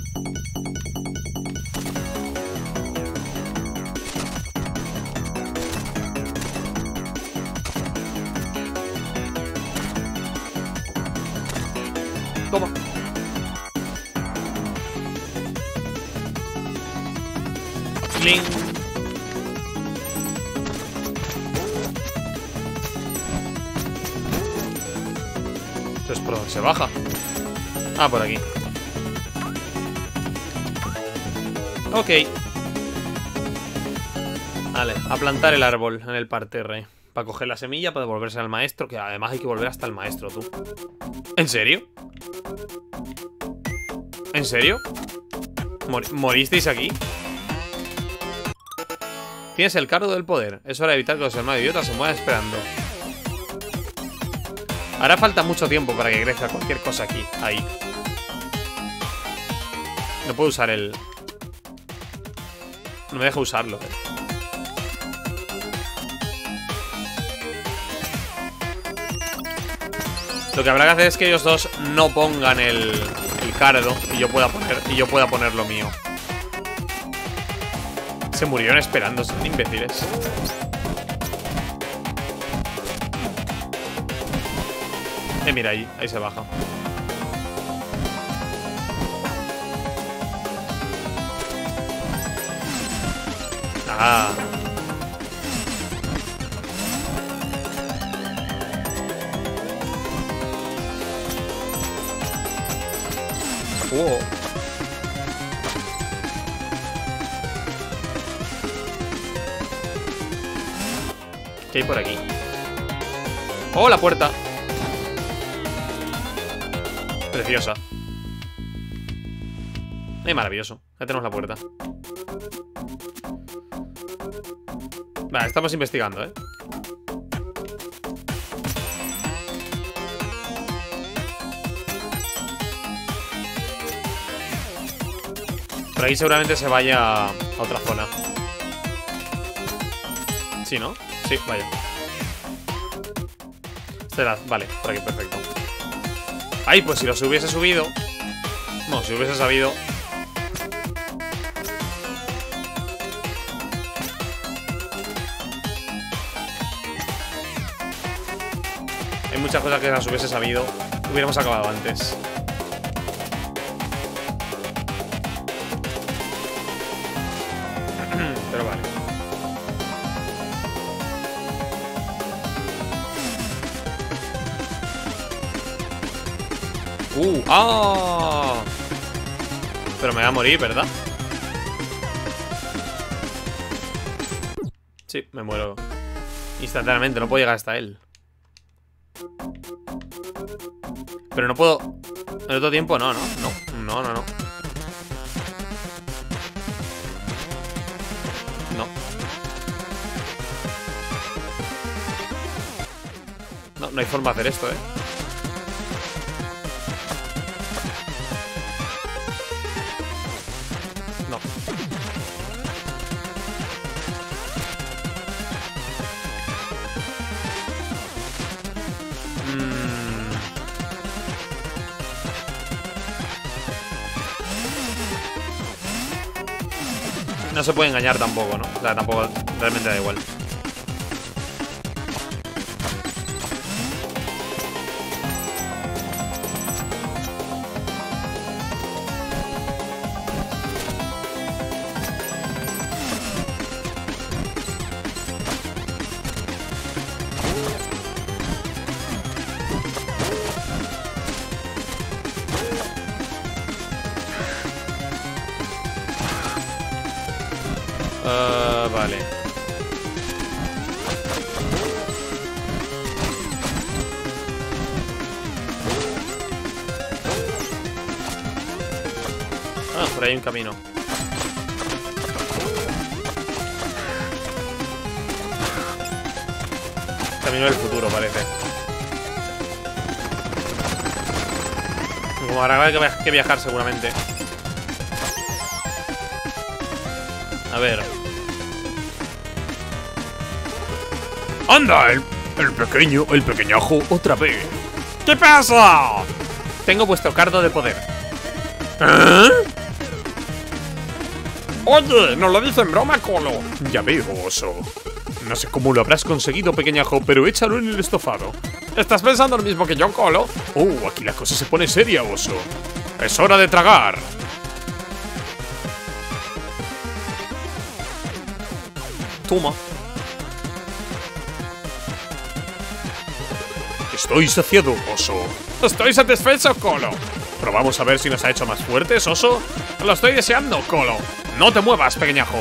Toma. Cling. Entonces, ¿por dónde se baja? Ah, por aquí. Ok. Vale, a plantar el árbol en el parterre. Para coger la semilla, para devolverse al maestro. Que además hay que volver hasta el maestro, tú. ¿En serio? ¿En serio? ¿Moristeis aquí? Tienes el cargo del poder. Es hora de evitar que los hermanos idiotas se muevan esperando. Hará falta mucho tiempo para que crezca cualquier cosa aquí. Ahí. No puedo usar el... No me deja usarlo. Lo que habrá que hacer es que ellos dos no pongan el, el cardo y yo pueda poner y yo pueda poner lo mío. Se murieron esperando, son imbéciles. Eh, mira ahí, ahí se baja. Ah. ¿Qué hay por aquí? ¡Oh, la puerta! Preciosa. ¡Eh, maravilloso! Ya tenemos la puerta. Estamos investigando, ¿eh? Por ahí seguramente se vaya a otra zona. Sí, ¿no? Sí, vaya. Espera, vale, por aquí, perfecto. Ay, pues si los hubiese subido. No, si hubiese sabido. Cosas que las hubiese sabido. Hubiéramos acabado antes. Uh, ¡ah! Pero me va a morir, ¿verdad? Sí, me muero Instantáneamente, no puedo llegar hasta él Pero no puedo. En otro tiempo, no, no, no. No, no, no. No. No, no hay forma de hacer esto, eh no se puede engañar tampoco, ¿no? O sea, tampoco realmente da igual. Camino. Camino del futuro, parece. Como habrá que viajar seguramente. A ver. ¡Anda! El, el pequeño, el pequeñajo, otra vez. ¿Qué pasa? Tengo vuestro cardo de poder. ¿Eh? Oye, no lo dicen broma, Colo. Ya veo, oso. No sé cómo lo habrás conseguido, pequeñajo, pero échalo en el estofado. ¿Estás pensando lo mismo que yo, Colo? Oh, aquí la cosa se pone seria, oso. Es hora de tragar. Toma. Estoy saciado, oso. Estoy satisfecho, Colo. Probamos a ver si nos ha hecho más fuertes, oso. Lo estoy deseando, Colo. No te muevas, pequeñajo.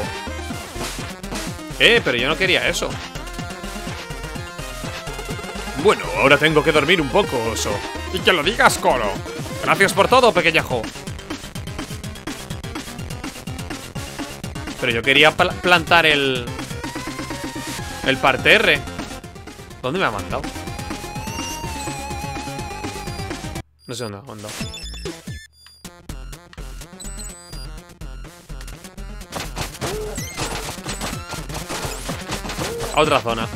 Eh, pero yo no quería eso. Bueno, ahora tengo que dormir un poco, oso. Y que lo digas, Colo. Gracias por todo, pequeñajo. Pero yo quería plantar el... El parterre. ¿Dónde me ha mandado? No sé dónde me ha mandado. Otra zona.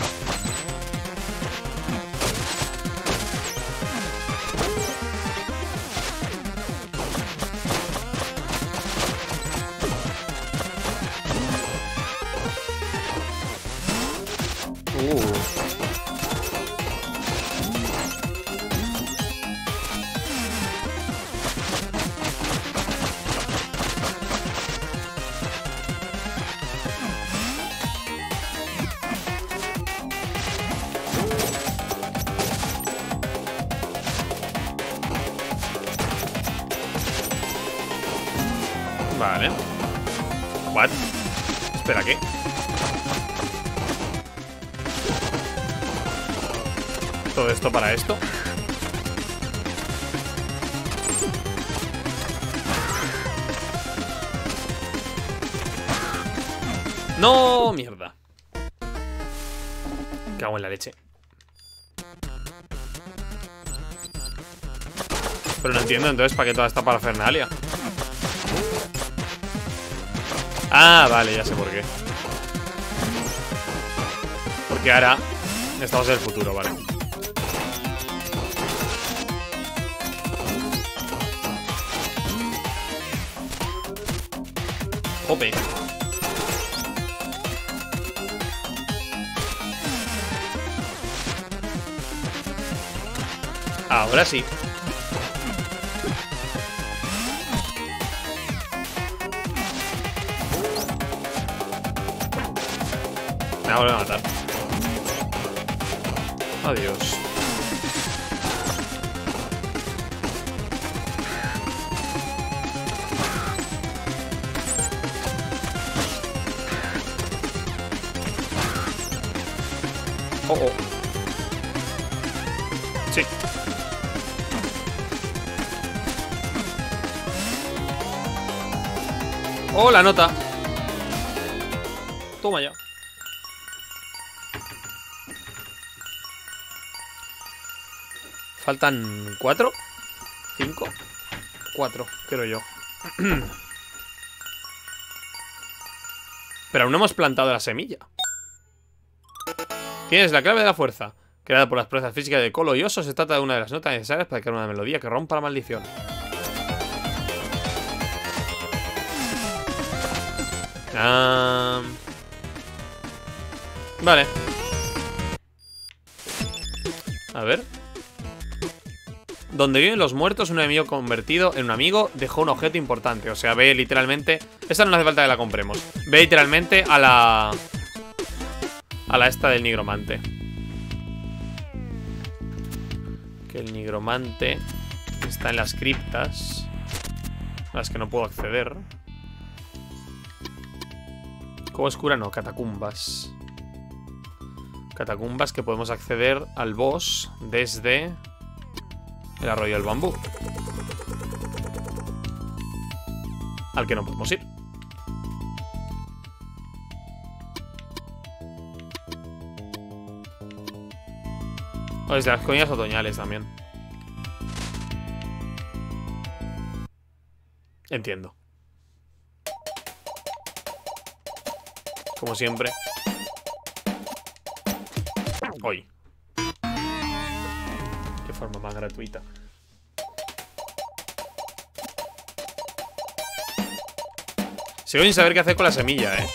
No, mierda. Cago en la leche. Pero no entiendo entonces para qué toda esta parafernalia. Ah, vale, ya sé por qué. Porque ahora estamos en el futuro, vale. Jope. Ahora sí. Me va a matar. Adiós. La nota. Toma ya. Faltan cuatro, cinco, cuatro, creo yo. Pero aún no hemos plantado la semilla. Tienes la clave de la fuerza. Creada por las pruebas físicas de Colo y Oso, se trata de una de las notas necesarias para crear una melodía que rompa la maldición. Ah... Vale. A ver. Donde viven los muertos, un enemigo convertido en un amigo dejó un objeto importante. O sea, ve literalmente... Esta no hace falta que la compremos. Ve literalmente a la... A la esta del nigromante. Que el nigromante está en las criptas. A las que no puedo acceder. Cueva oscura no, catacumbas. Catacumbas que podemos acceder al boss desde el arroyo del bambú. Al que no podemos ir. O desde las colonias otoñales también. Entiendo. Como siempre. Hoy. Qué forma más gratuita. Sigo sin saber qué hacer con la semilla, eh.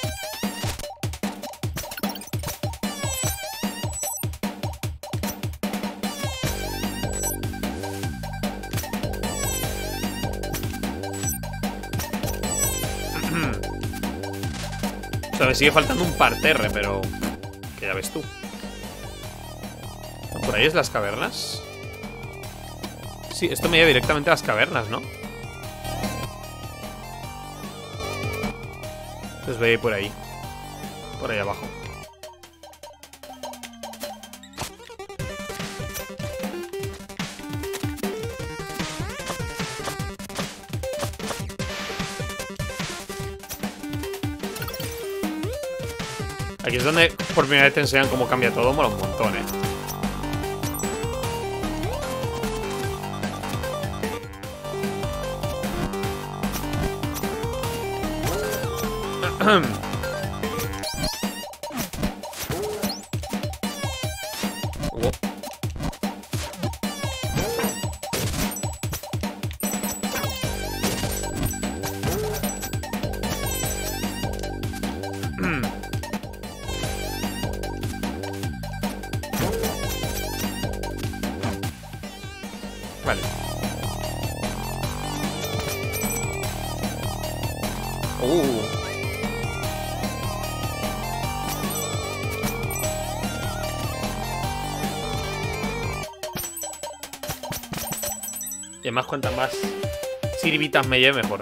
Me sigue faltando un parterre, pero... Que ya ves tú. ¿Por ahí es las cavernas? Sí, esto me lleva directamente a las cavernas, ¿no? Entonces voy a ir por ahí. Por ahí abajo. Donde por primera vez te enseñan cómo cambia todo, mola un montón, eh. además cuantas más sirvitas me lleve mejor.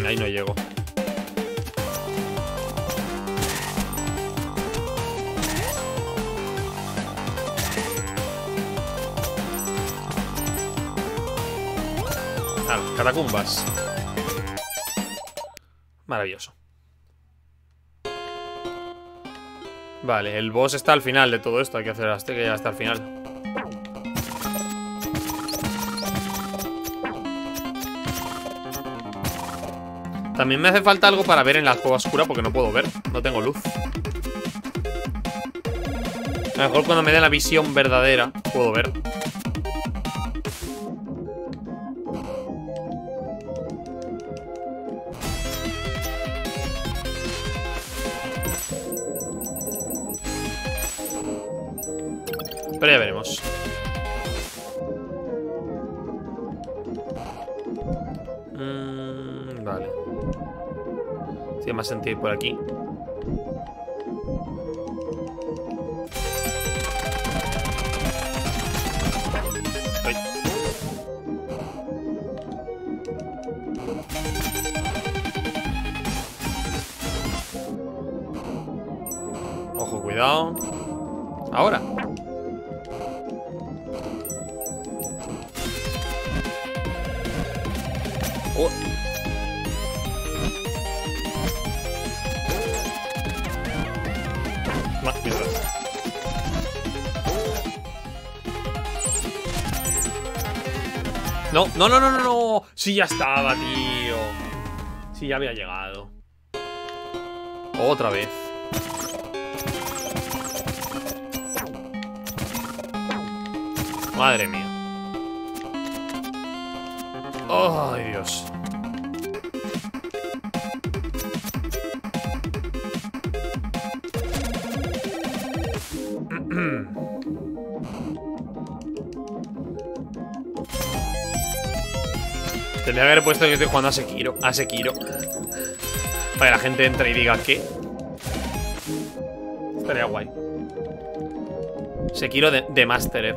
Mm, ahí no llego. Ah, catacumbas. Maravilloso. Vale, el boss está al final de todo esto. Hay que hacer hasta que hasta el final. También me hace falta algo para ver en la cueva oscura porque no puedo ver. No tengo luz. A lo mejor cuando me dé la visión verdadera puedo ver. Por aquí. Ya estaba, tío. Sí, ya había llegado. Otra vez. Madre mía. Tendría haber puesto que estoy jugando a Sekiro. A Sekiro. Para que la gente entre y diga ¿qué? Estaría guay. Sekiro de, de Mastered.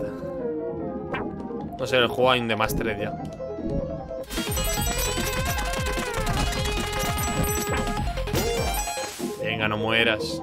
A ser el juego in the Mastered ya. Venga, no mueras.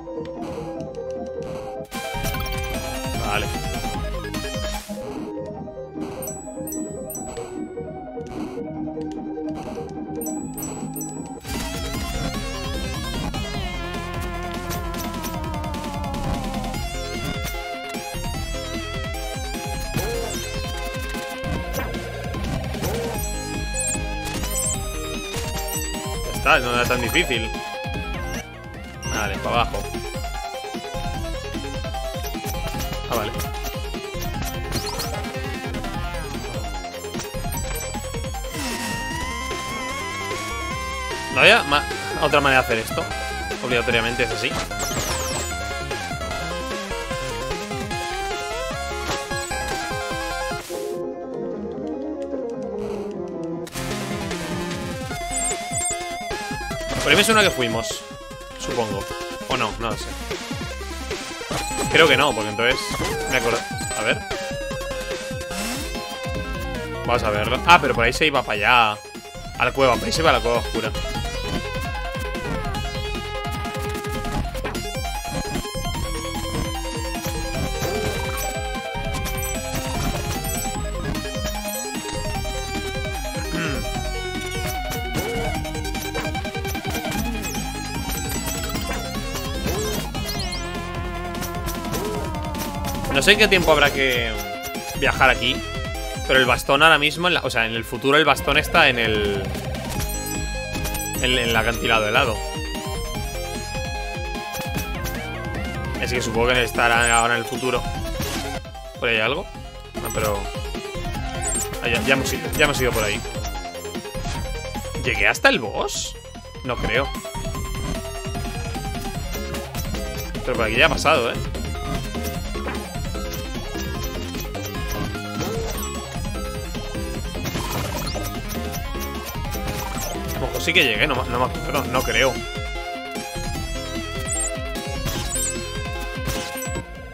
No era tan difícil. Vale, para abajo. Ah, vale. No había otra manera de hacer esto. Obligatoriamente es así. Por ahí me suena que fuimos. Supongo. O no, no lo sé. Creo que no, porque entonces me acuerdo. A ver. Vamos a verlo. Ah, pero por ahí se iba para allá. A la cueva, por ahí se iba a la cueva oscura. Sé qué tiempo habrá que viajar aquí. Pero el bastón ahora mismo, o sea, en el futuro el bastón está en el... En, en el acantilado helado. Es que supongo que estará ahora en el futuro. ¿Por ahí hay algo? No, pero... Ah, ya, ya hemos ido, ya hemos ido por ahí. ¿Llegué hasta el boss? No creo. Pero por aquí ya ha pasado, ¿eh? Sí que llegué, no, no acuerdo, no creo.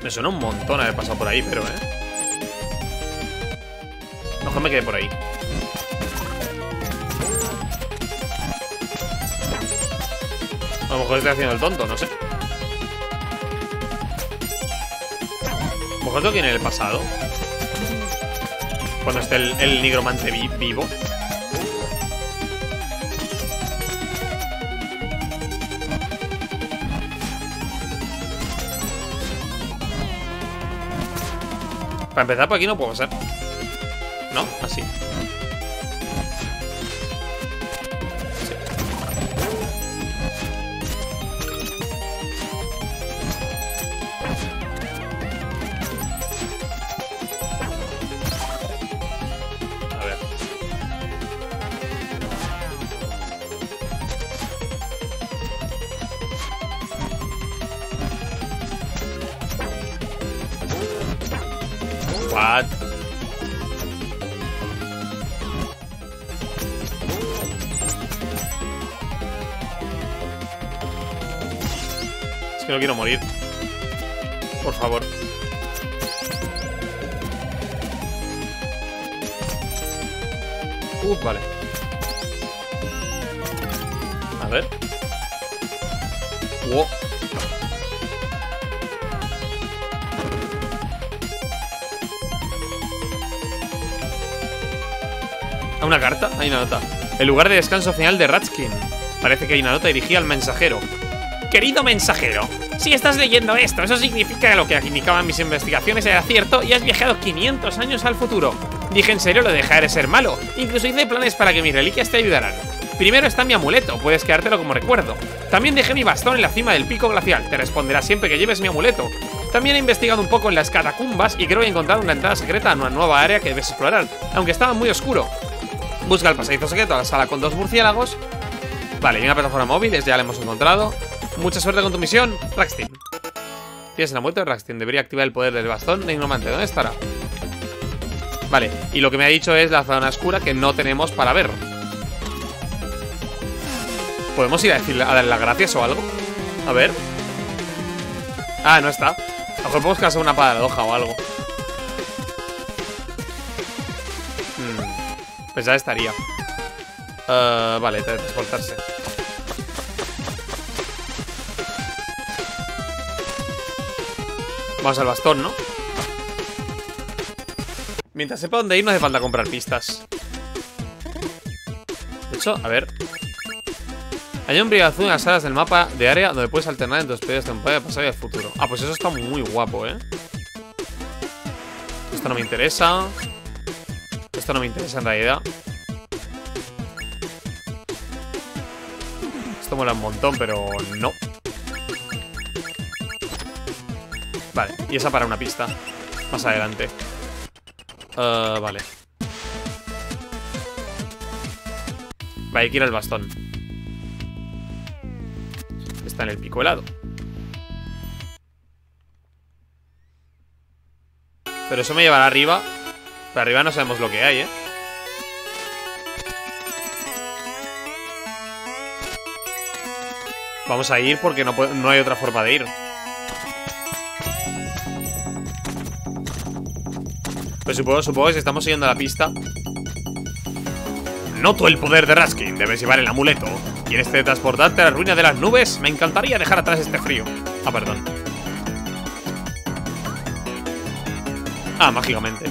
Me suena un montón haber pasado por ahí, pero, ¿eh? Mejor me quedé por ahí. A lo mejor estoy haciendo el tonto, no sé. A lo mejor tengo que ir en el pasado. Cuando esté el, el nigromante vi- vivo. Para empezar, por aquí no puedo pasar. ¿No? Así. El lugar de descanso final de Ratskin. Parece que hay una nota dirigida al mensajero. Querido mensajero, si estás leyendo esto, eso significa que lo que indicaban mis investigaciones era cierto y has viajado 500 años al futuro. Dije en serio lo de de ser malo. Incluso hice planes para que mis reliquias te ayudaran. Primero está mi amuleto, puedes quedártelo como recuerdo. También dejé mi bastón en la cima del pico glacial, te responderá siempre que lleves mi amuleto. También he investigado un poco en las catacumbas y creo que he encontrado una entrada secreta a una nueva área que debes explorar, aunque estaba muy oscuro. Busca el pasadizo secreto a la sala con dos murciélagos. Vale, y una plataforma móvil, ya la hemos encontrado. Mucha suerte con tu misión, Raxtin. Tienes la muerte de Raxtin, debería activar el poder del bastón de Ignomante. ¿Dónde estará? Vale, y lo que me ha dicho es la zona oscura que no tenemos para ver. ¿Podemos ir a, decirle, a darle las gracias o algo? A ver. Ah, no está. A lo mejor podemos casar una paradoja o algo. Pensaba estaría. Uh, vale, teletransportarse. Vamos al bastón, ¿no? Mientras sepa dónde ir, no hace falta comprar pistas. De hecho, a ver. Hay un brillo azul en las salas del mapa de área donde puedes alternar entre tus periodos de temporada, pasado y el futuro. Ah, pues eso está muy guapo, ¿eh? Esto no me interesa. Esto no me interesa en realidad. Esto mola un montón, pero no. Vale, y esa para una pista. Más adelante. Uh, vale. Vale, hay que ir al bastón. Está en el pico helado. Pero eso me llevará arriba. Pero arriba no sabemos lo que hay, ¿eh? Vamos a ir porque no, no hay otra forma de ir. Pues supongo, supongo que si estamos siguiendo la pista Noto el poder de Raskin Debes llevar el amuleto ¿Quieres transportarte a la ruina de las nubes? Me encantaría dejar atrás este frío Ah, perdón Ah, mágicamente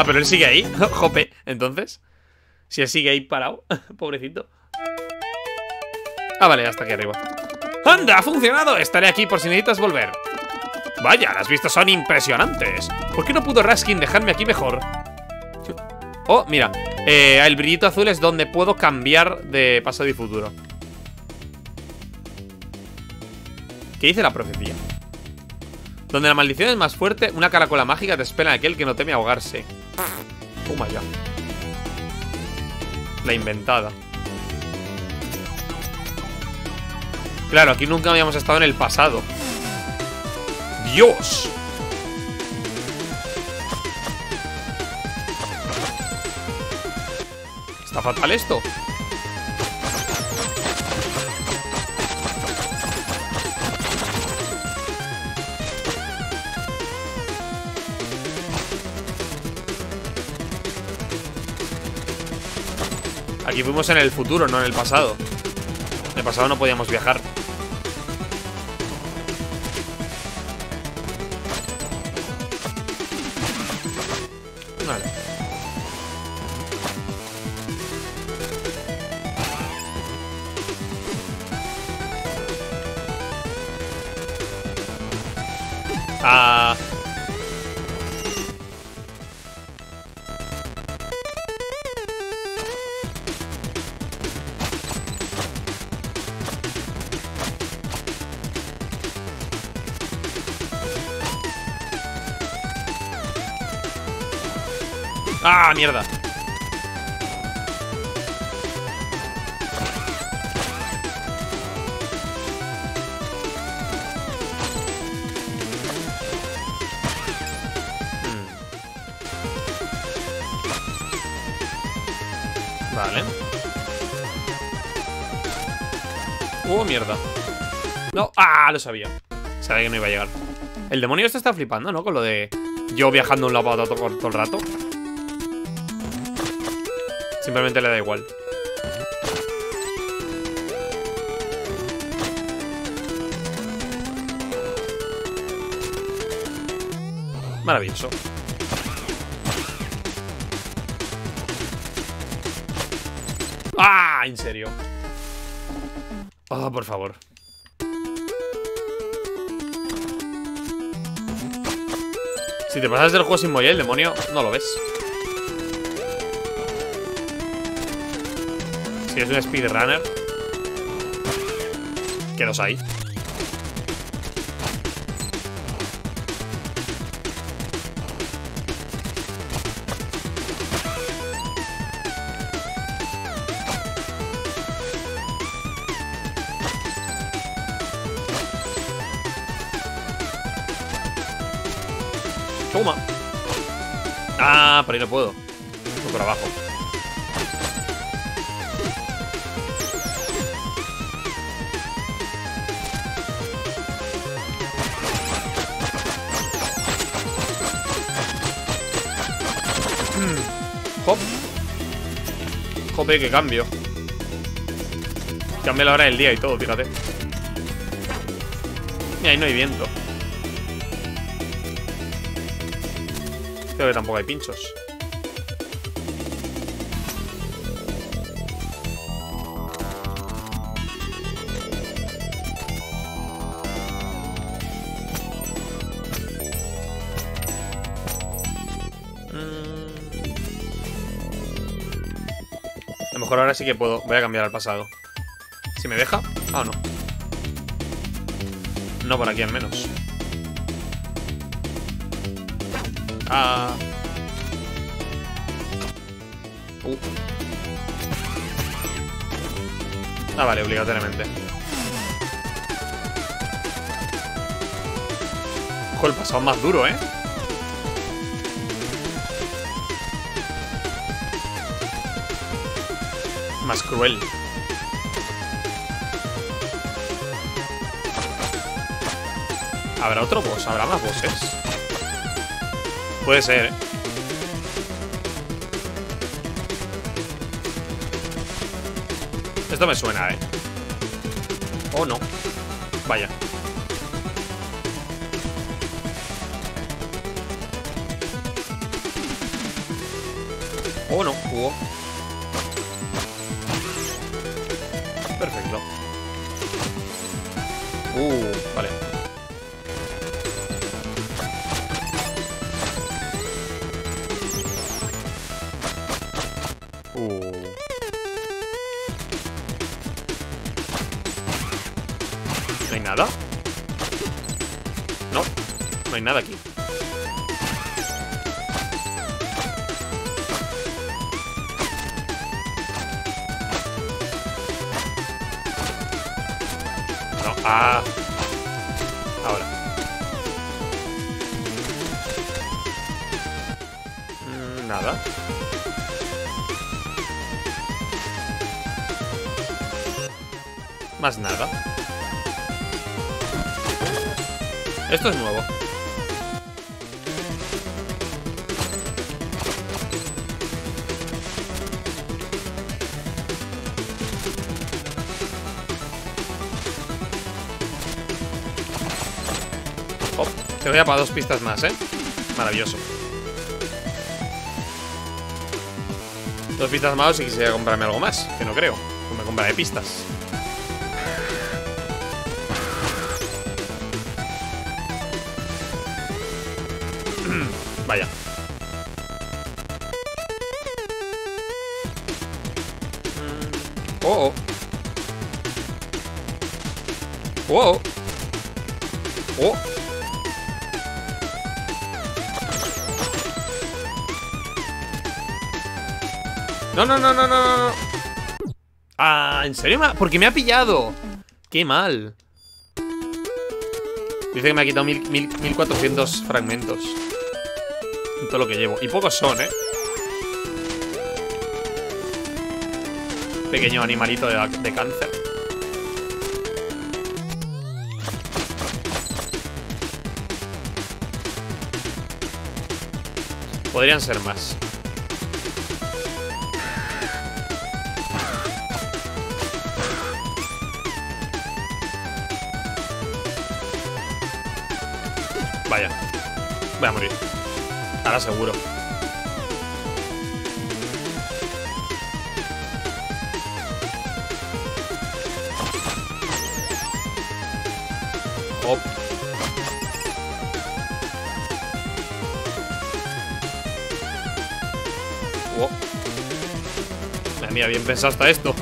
Ah, pero él sigue ahí Jope, entonces Si él sigue ahí parado Pobrecito Ah, vale, hasta aquí arriba ¡Anda! ¡Ha funcionado! Estaré aquí por si necesitas volver Vaya, las vistas son impresionantes ¿Por qué no pudo Raskin dejarme aquí mejor? Oh, mira eh, El brillito azul es donde puedo cambiar de pasado y futuro ¿Qué dice la profecía? Donde la maldición es más fuerte Una caracola mágica te espera a aquel que no teme ahogarse Toma ya. La inventada. Claro, aquí nunca habíamos estado en el pasado. ¡Dios! Está fatal esto Aquí fuimos en el futuro, no en el pasado. En el pasado no podíamos viajar Vale. Uh, mierda. No, ah, lo sabía. Sabía que no iba a llegar. El demonio este está flipando, ¿no? Con lo de yo viajando un lado todo, todo el rato. Simplemente le da igual. Maravilloso. ¡Ah! ¿En serio? Ah, por favor. Si te pasas del juego sin morir, el demonio no lo ves. Si es un speedrunner, que los hay. Ahí no puedo. por abajo. Hmm. Hop. Jope, qué cambio. Cambia la hora del día y todo, fíjate. Y ahí no hay viento. Creo que tampoco hay pinchos. Ahora sí que puedo. Voy a cambiar al pasado. Si me deja. Ah, no. No por aquí al menos. Ah. Uh. Ah, vale, obligatoriamente. Ojo, el pasado más duro, ¿eh? Más cruel. ¿Habrá otro boss? ¿Habrá más bosses? Puede ser, ¿eh? Esto me suena, ¿eh? Esto es nuevo. Te voy a para dos pistas más, ¿eh? Maravilloso. Dos pistas más si quisiera comprarme algo más, que no creo. Pues me compraré pistas. Oh. Oh. Oh. No, no, no, no, no, Ah, ¿en serio? ¿Por qué me ha pillado? Qué mal Dice que me ha quitado mil, 1400 fragmentos Todo lo que llevo Y pocos son, ¿eh? Pequeño animalito de, de cáncer Podrían ser más Vaya. Voy a morir. Ahora seguro. Bien pensado hasta esto.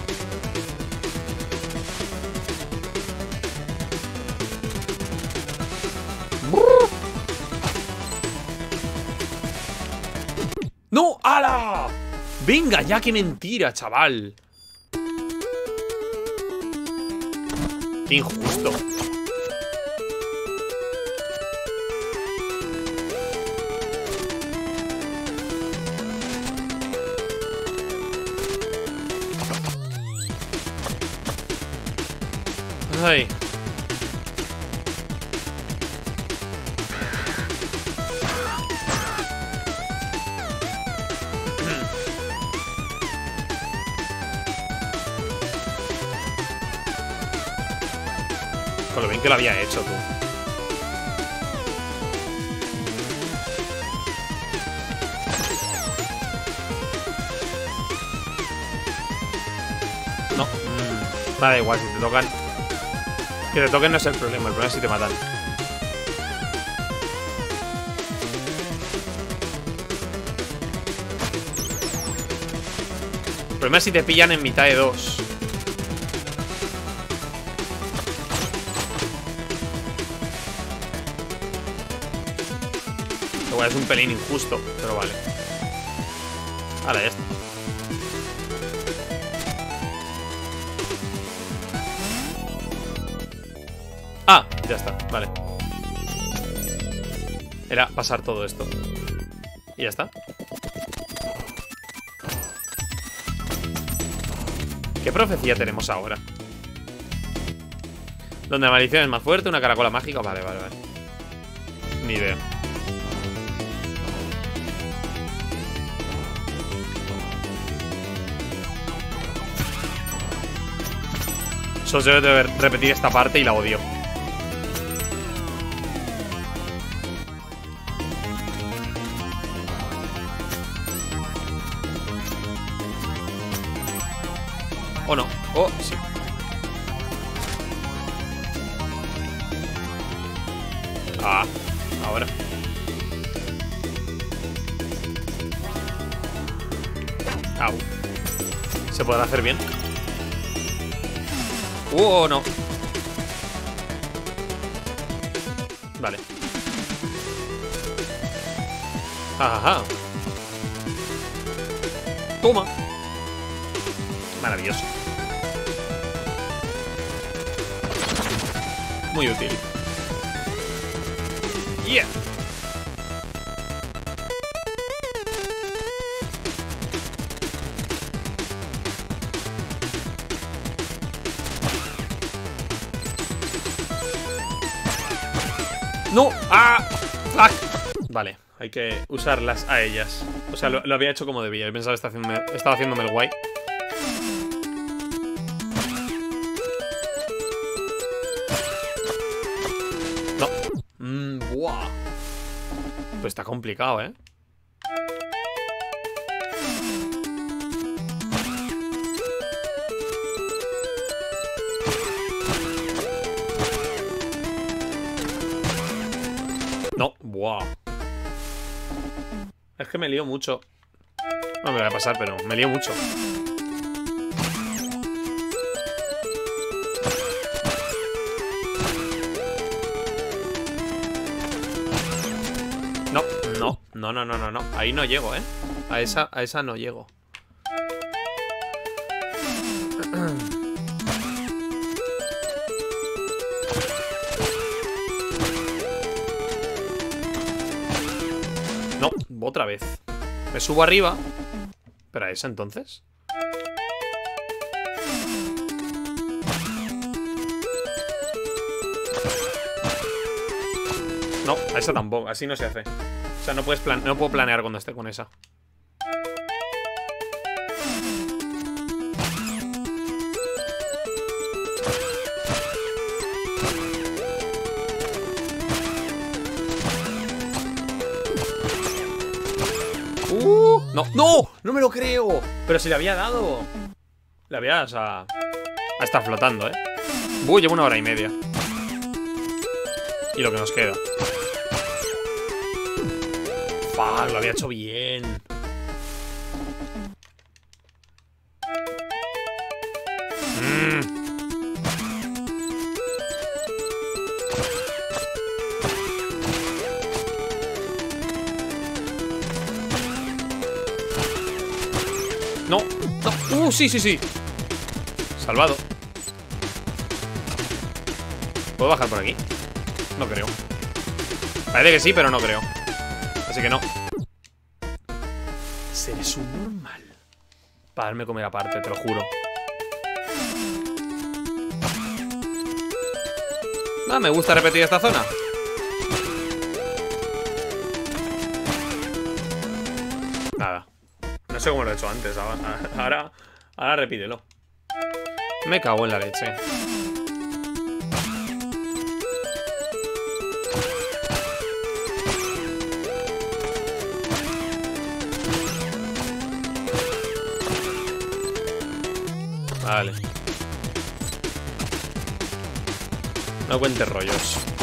Venga, ya qué mentira, chaval. Injusto. Había hecho, tú. No. Mm, da igual, si te tocan... Que te toquen no es el problema, el problema es si te matan. El problema es si te pillan en mitad de dos. Es un pelín injusto, pero vale. Ahora ya está. Ah, ya está, vale. Era pasar todo esto. Y ya está. ¿Qué profecía tenemos ahora? Donde la maldición es más fuerte, una caracola mágica. Vale, vale, vale. Ni idea. Solo debe repetir esta parte y la odio. ¿O no? Oh, sí. Ah, ahora. Au. ¿Se podrá hacer bien? ¡Uh, no! Vale. Ajá. Toma. Maravilloso. Muy útil. Yeah. Vale, hay que usarlas a ellas. O sea, lo, lo había hecho como debía. He pensado que estaba haciéndome, estaba haciéndome el guay. No. Mmm, buah. Pues está complicado, ¿eh? Me lío mucho. No me va a pasar, pero me lío mucho. No, no, no, no, no, no. Ahí no llego, ¿eh? A esa, a esa no llego. Otra vez. Me subo arriba. Pero a esa entonces. No, a esa tampoco. Así no se hace. O sea, no, puedes no puedo planear cuando esté con esa. No, no, me lo creo. Pero si le había dado. Le había, o sea, a estar flotando, ¿eh? Uy, llevo una hora y media. Y lo que nos queda. Fuck, lo había hecho bien. Sí, sí, sí. Salvado. ¿Puedo bajar por aquí? No creo. Parece que sí, pero no creo. Así que no. Seré un normal. Para darme comer aparte, te lo juro. Ah, me gusta repetir esta zona. Nada. No sé cómo lo he hecho antes. Ahora, Ahora repítelo. Me cago en la leche. Vale. No cuentes rollos.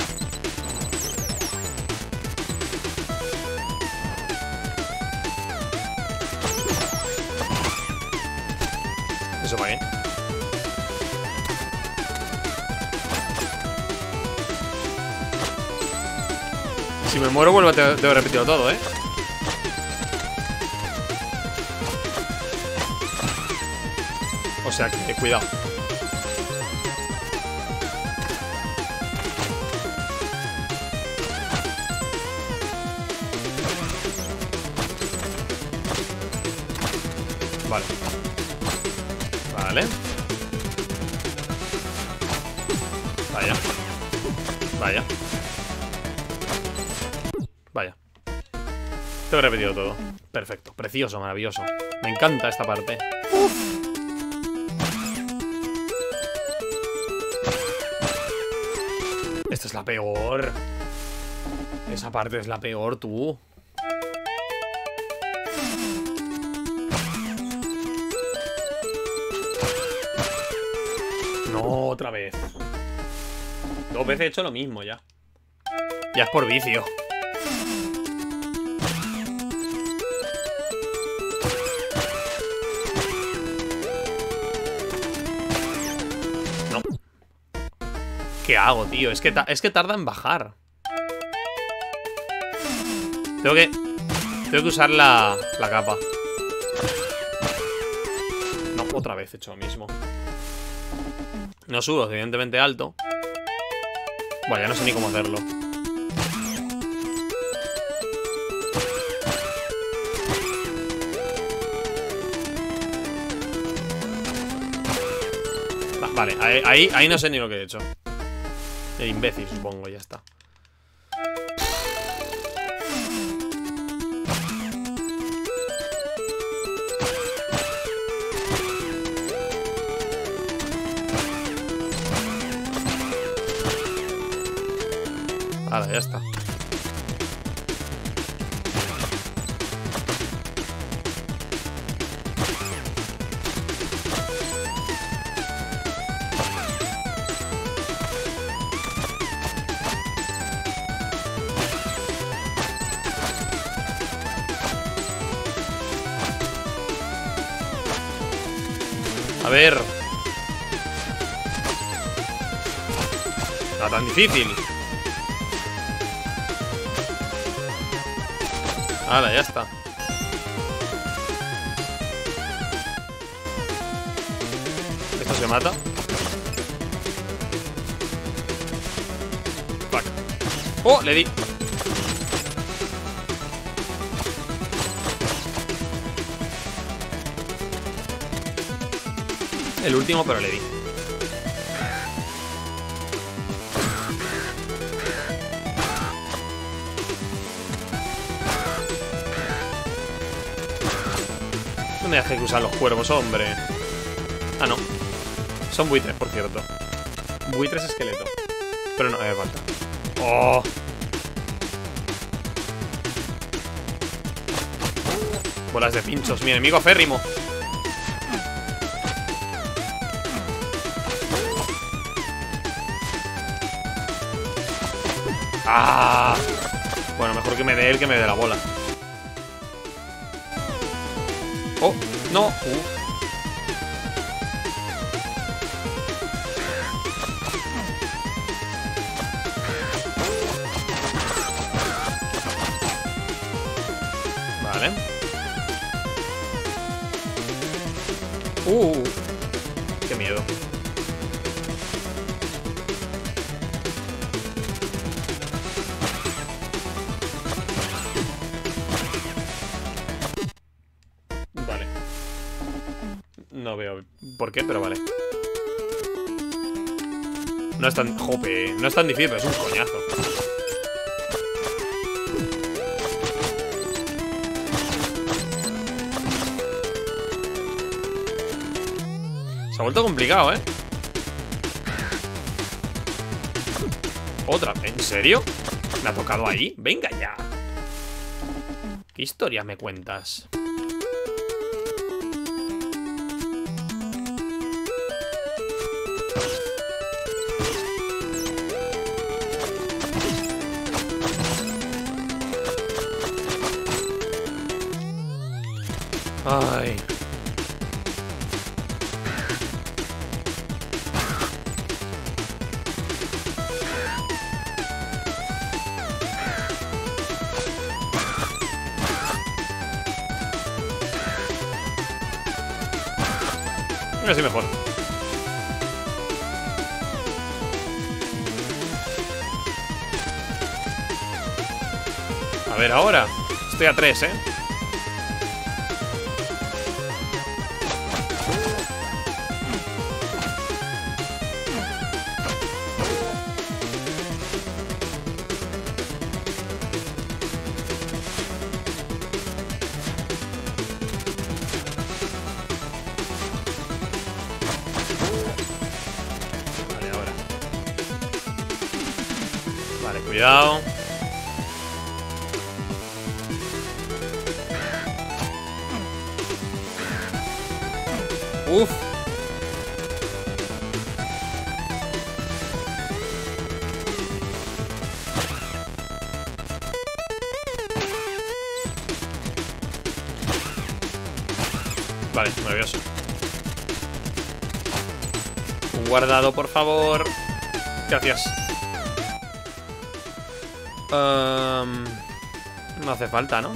Muero vuelvo a te debo repetirlo todo, ¿eh? O sea que, cuidado. Vale. Vale. Vaya. Vaya He repetido todo. Perfecto, precioso, maravilloso. Me encanta esta parte. Esta es la peor. Esa parte es la peor, tú. No, otra vez. Dos veces he hecho lo mismo ya. Ya es por vicio ¿Qué hago, tío? Es que, es que tarda en bajar. Tengo que... Tengo que usar la, la capa. No, otra vez he hecho lo mismo. No subo evidentemente alto. Bueno, ya no sé ni cómo hacerlo. Vale, ahí, ahí no sé ni lo que he hecho el imbécil, supongo, ya está. Difícil Hala, ya está ¿Esto se mata? Fuck ¡Oh! Le di El último, pero le di. Me dejes usar los cuervos, hombre. Ah, no. Son buitres, por cierto. Buitres esqueleto. Pero no, eh, falta. ¡Oh! Bolas de pinchos, mi enemigo férrimo. ¡Ah! Bueno, mejor que me dé él que me dé la bola. ¡Oh! ¡No! Uh. Vale. Uh, por qué, pero vale. No es tan... Jope, no es tan difícil, pero es un coñazo. Se ha vuelto complicado, ¿eh? Otra, ¿en serio? ¿Me ha tocado ahí? Venga ya ¿Qué historia me cuentas? 3, ¿eh? Por favor. Gracias. Ehm, no hace falta, ¿no?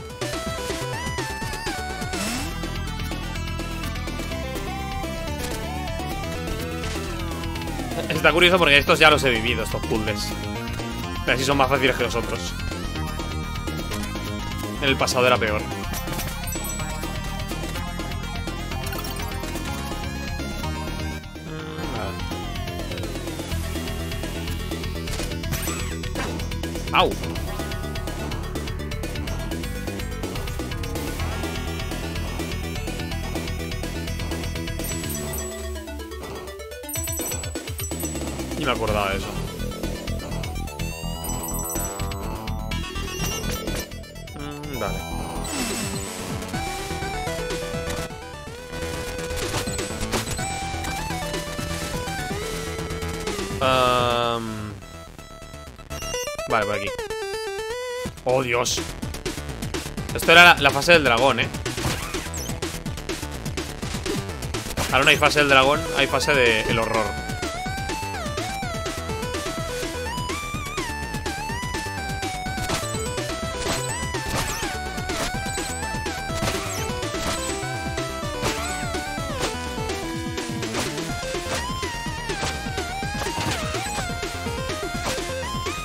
Está curioso porque estos ya los he vivido, estos puzzles. Pero así son más fáciles que los otros. En el pasado era peor. Fase del dragón, ¿eh? Ahora no hay fase del dragón, hay fase del horror.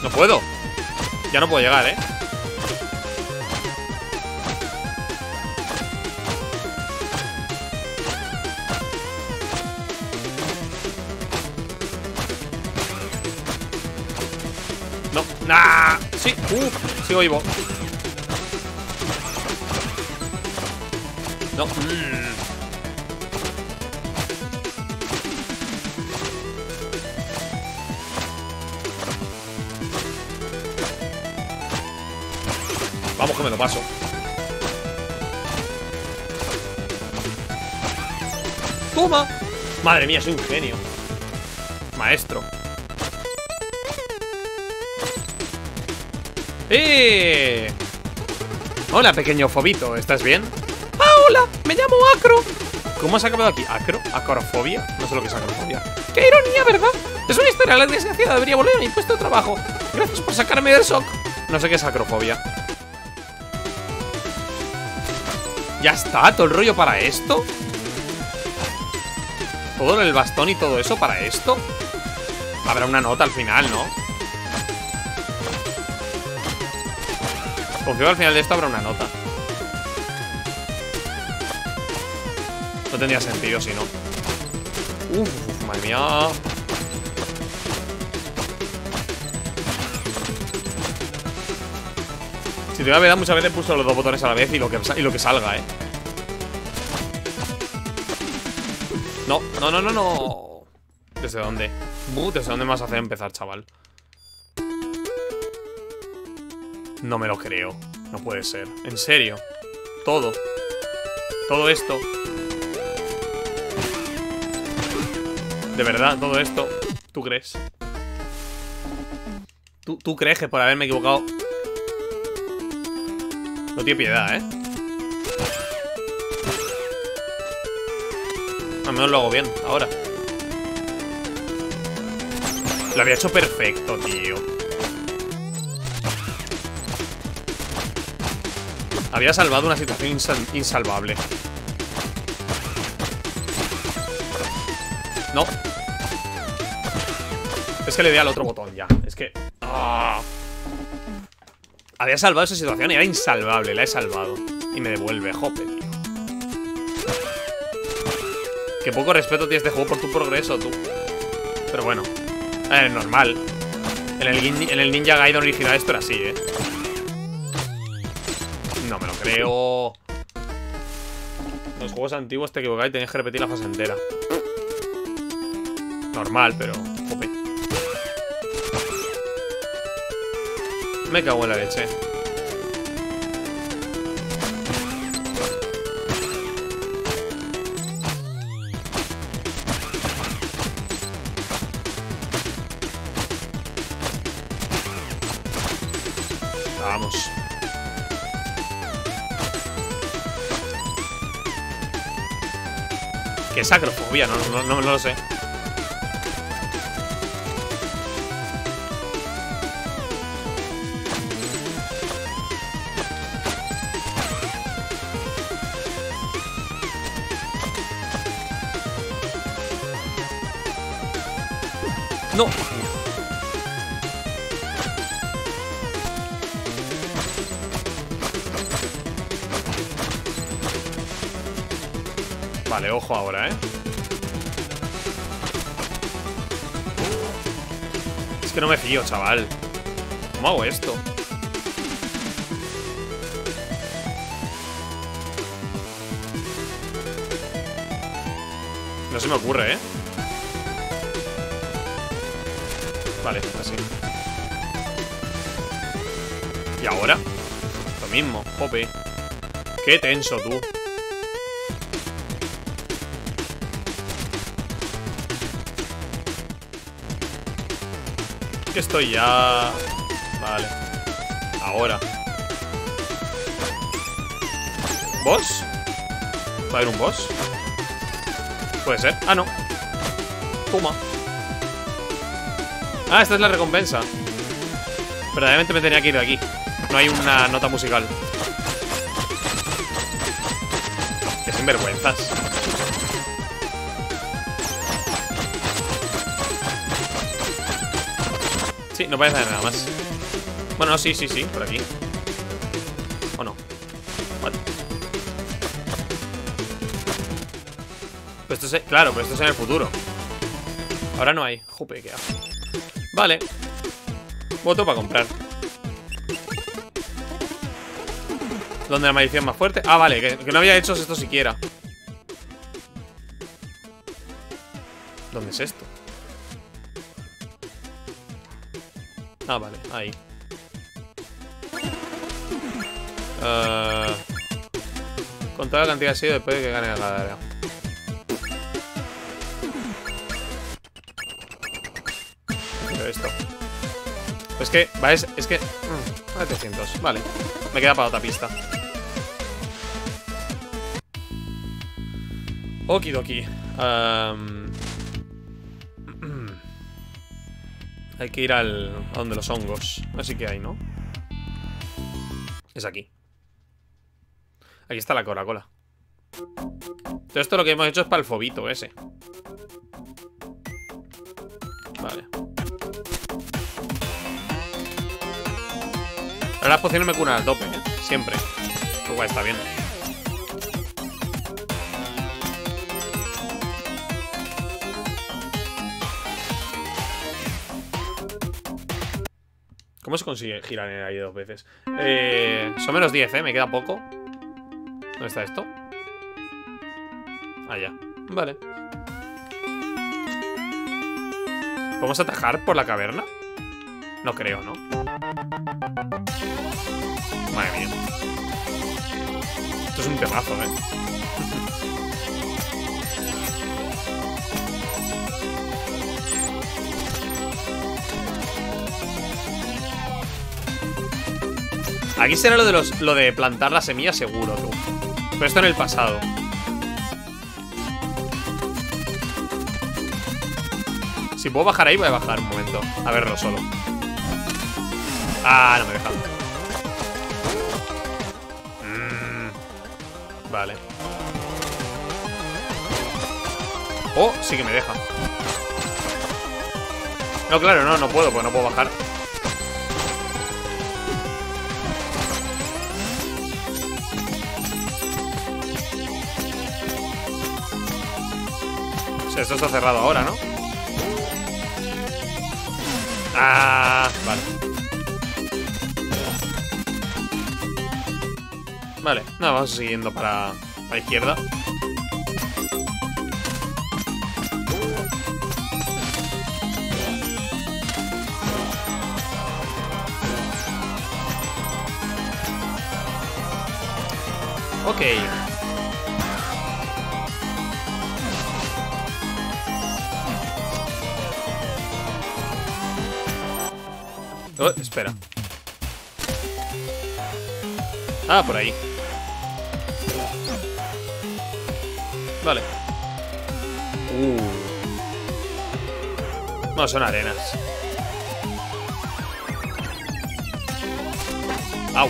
No puedo. Ya no puedo llegar, ¿eh? Uf. Sigo vivo. No. Mm. Vamos que me lo paso. ¡Toma! Madre mía, soy un genio. Maestro. Hola, pequeño fobito, ¿estás bien? ¡Ah, hola! Me llamo Acro. ¿Cómo has acabado aquí? ¿Acro? ¿Acrofobia? No sé lo que es acrofobia. ¡Qué ironía, ¿verdad? Es una historia, la desgraciada debería volver a mi puesto de trabajo. Gracias por sacarme del shock. No sé qué es acrofobia. ¿Ya está? ¿Todo el rollo para esto? ¿Todo el bastón y todo eso para esto? Habrá una nota al final, ¿no? Confío al final de esto habrá una nota. No tendría sentido si no. Uf, madre mía. Si te da verdad muchas veces pulso los dos botones a la vez y lo que, y lo que salga, eh No, no, no, no, no. ¿Desde dónde? Uh, ¿Desde dónde me vas a hacer empezar, chaval? No me lo creo. No puede ser. En serio. Todo. Todo esto. De verdad, todo esto. ¿Tú crees? ¿Tú, crees que por haberme equivocado... No tiene piedad, ¿eh? Al menos lo hago bien, ahora. Lo había hecho perfecto, tío. Había salvado una situación insalvable. No. Es que le di al otro botón ya. Es que... Ah. Había salvado esa situación y era insalvable. La he salvado. Y me devuelve, jope. Qué poco respeto tienes de juego por tu progreso, tú. Pero bueno. Es normal. En el, en el Ninja Gaiden original esto era así, ¿eh? Creo. Los juegos antiguos te equivocáis y tenías que repetir la fase entera. Normal, pero... Me cago en la leche. Sacrofobia? No, no, no, no lo sé. No. Vale, ojo ahora, ¿eh? Es que no me fío, chaval. ¿Cómo hago esto? No se me ocurre, ¿eh? Vale, así ¿Y ahora? Lo mismo, jope Qué tenso, tú Que estoy ya... Vale. Ahora. ¿Boss? ¿Va a haber un boss? Puede ser. Ah, no. Puma. Ah, esta es la recompensa. Verdaderamente me tenía que ir de aquí. No hay una nota musical. Qué sinvergüenzas Sí, no parece nada más Bueno, sí, sí, sí, por aquí ¿O no? What? esto es, claro, pero esto es en el futuro Ahora no hay Jupe. Vale Voto para comprar ¿Dónde la maldición más fuerte? Ah, vale, que, no había hecho esto siquiera ¿Dónde es esto? Ah, vale, ahí. Uh, Con toda la cantidad de sido después de que gane la cadera. Esto. Es que, va, es, es que... 700, mm, vale Me queda para otra pista. Okidoki. Um... Hay que ir al... A donde los hongos Así que hay, ¿no? Es aquí Aquí está la Coca-Cola Todo esto lo que hemos hecho es para el fobito ese Vale Ahora las pociones me curan al tope, ¿eh? Siempre. Igual está bien. ¿Cómo se consigue girar en el aire dos veces? Eh, son menos 10, ¿eh? Me queda poco. ¿Dónde está esto? Allá. Vale. ¿Podemos atajar por la caverna? No creo, ¿no? Madre mía. Esto es un temazo, ¿eh? Aquí será lo de los lo de plantar la semilla seguro, tú. Pero esto en el pasado. Si puedo bajar ahí, voy a bajar un momento. A verlo solo. Ah, no me deja. Mm, vale. Oh, sí que me deja. No, claro, no, no puedo, pues no puedo bajar. Esto está cerrado ahora, ¿no? Ah, vale. Vale, nada, vamos siguiendo para la izquierda. Ok. Oh, espera. Ah, por ahí. Vale. Uh. No, son arenas. Au.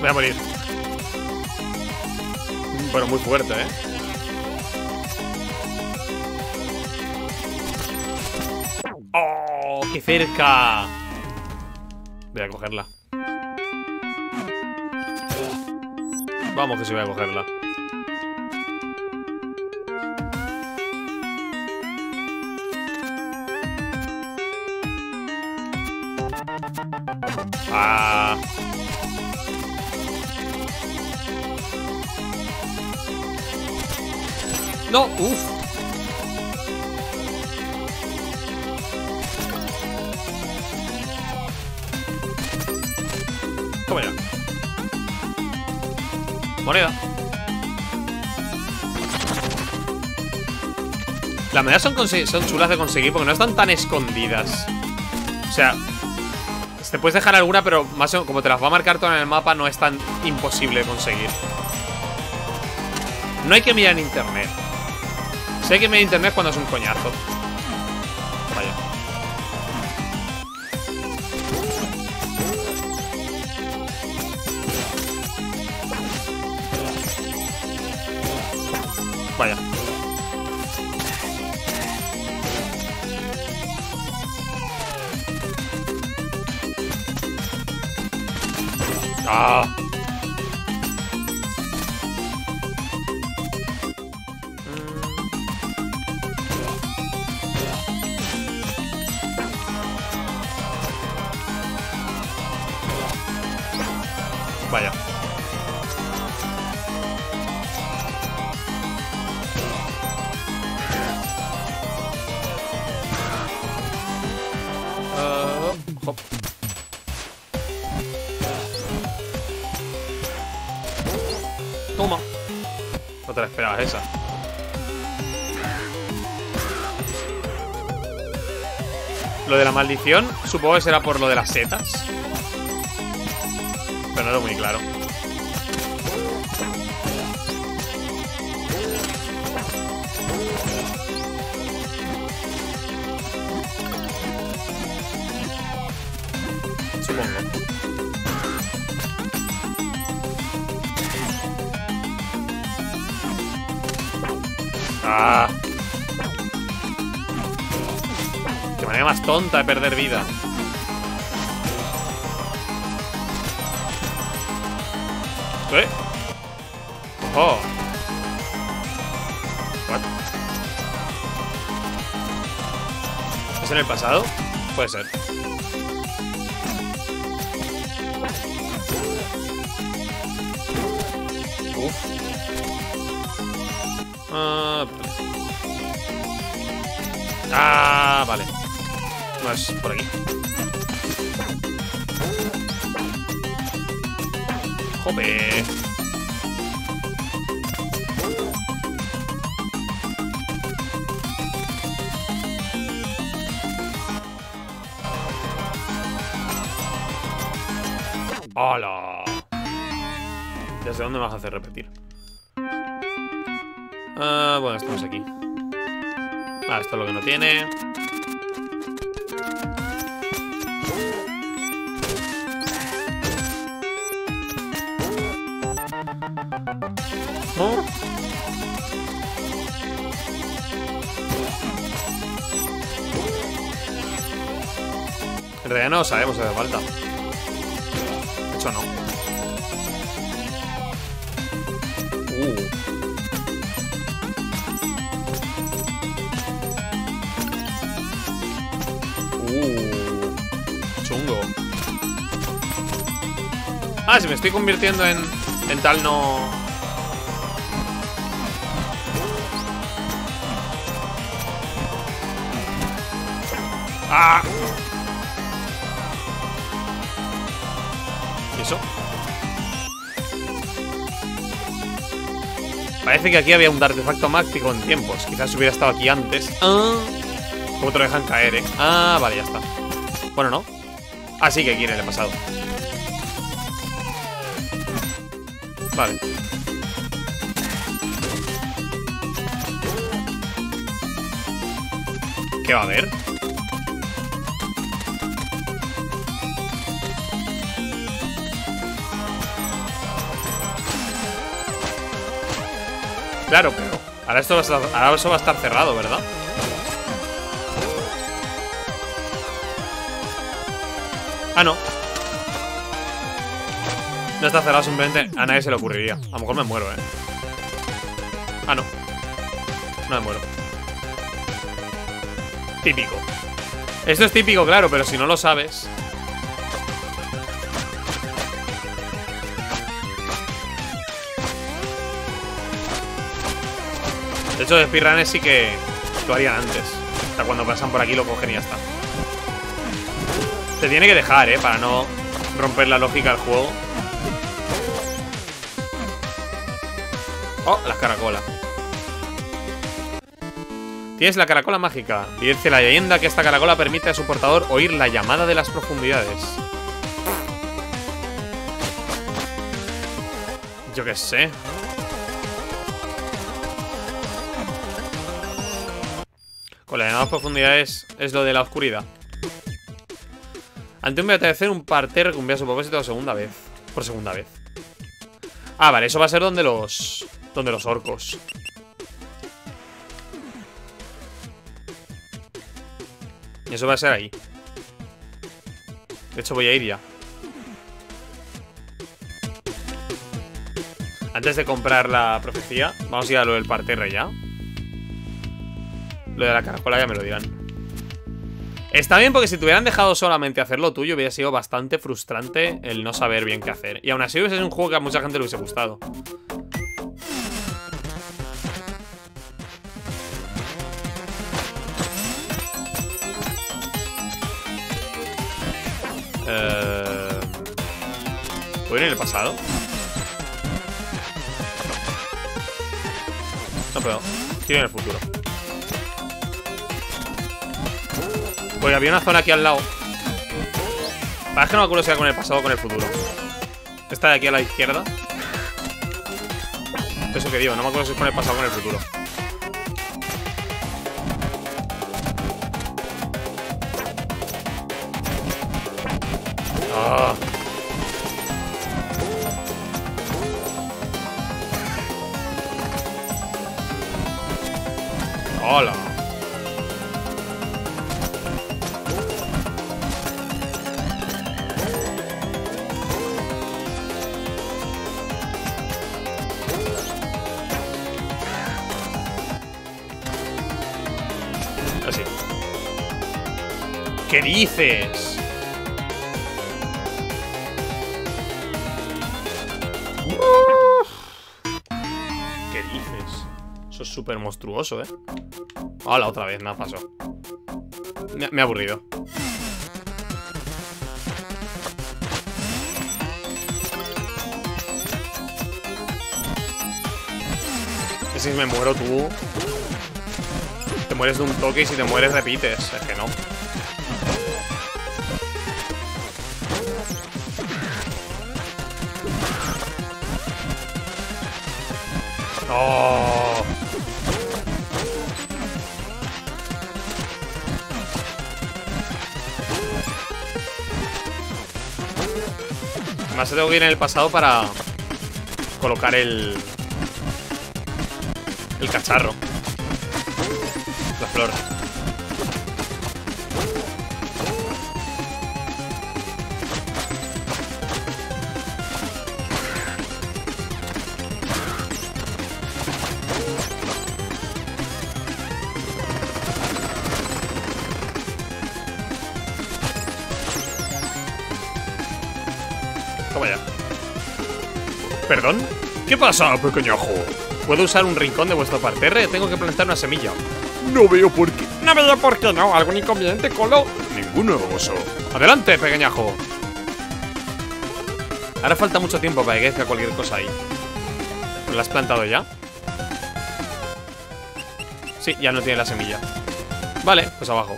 Voy a morir. Bueno, muy fuerte, ¿eh? ¡Oh! ¡Qué cerca! Voy a cogerla. Vamos que sí voy a cogerla. Ah. No, uff. Monedas son, son chulas de conseguir porque no están tan escondidas. O sea, te puedes dejar alguna, pero más o como te las va a marcar todo en el mapa, no es tan imposible de conseguir. No hay que mirar en internet. Si hay que mirar en internet cuando es un coñazo. Supongo que será por lo de las setas. Pero no lo muy claro. Puede ser. Uf. Ah, ah, vale. Es por aquí. Joder. Ya sé dónde vas a hacer repetir. Ah, bueno, estamos aquí. Ah, esto es lo que no tiene. ¿No? En realidad no sabemos si hace falta. Hecho. Uh. Uh. Chungo. Ah, si me estoy convirtiendo en, en tal no... Parece que aquí había un artefacto mágico en tiempos. Quizás hubiera estado aquí antes. Ah. ¿Cómo te lo dejan caer, eh? Ah, vale, ya está. Bueno, no. Ah, sí que aquí en el pasado. Vale. ¿Qué va a haber? Claro, pero ahora, esto va a estar, eso va a estar cerrado, ¿verdad? Ah, no. No está cerrado, simplemente a nadie se le ocurriría. A lo mejor me muero, ¿eh? Ah, no. No me muero. Típico. Esto es típico, claro, pero si no lo sabes De speedrunners sí que lo harían antes. Hasta cuando pasan por aquí lo cogen y ya está. Se tiene que dejar, ¿eh? Para no romper la lógica del juego. Oh, las caracolas. Tienes la caracola mágica. Y dice la leyenda que esta caracola permite a su portador oír la llamada de las profundidades. Yo qué sé. Llamada profundidades es lo de la oscuridad. Ante un hacer un parterre con su propósito por segunda vez. Por segunda vez. Ah, vale, eso va a ser donde los. Donde los orcos. Y eso va a ser ahí. De hecho, voy a ir ya. Antes de comprar la profecía, vamos a ir a lo del parterre ya. Lo de la caracola ya me lo dirán. Está bien porque si te hubieran dejado solamente hacer lo tuyo Hubiera sido bastante frustrante el no saber bien qué hacer Y aún así hubiese sido un juego que a mucha gente le hubiese gustado eh... ¿Puedo ir en el pasado? No puedo Quiero en el futuro Pues había una zona aquí al lado. Para que no me acuerdo si era con el pasado o con el futuro. Esta de aquí a la izquierda. Eso que digo, no me acuerdo si es con el pasado o con el futuro. ¿Eh? Hola, otra vez, nada pasó me, me ha aburrido si me muero tú Te mueres de un toque y si te mueres repites Es que no Oh. Además tengo que ir en el pasado para colocar el... El cacharro. ¿Qué pasa, pequeñajo? ¿Puedo usar un rincón de vuestro parterre? Tengo que plantar una semilla. No veo por qué. No veo por qué no. ¿Algún inconveniente, Colo? Ninguno, oso. ¡Adelante, pequeñajo! Ahora falta mucho tiempo para que crezca cualquier cosa ahí. ¿Lo has plantado ya? Sí, ya no tiene la semilla. Vale, pues abajo.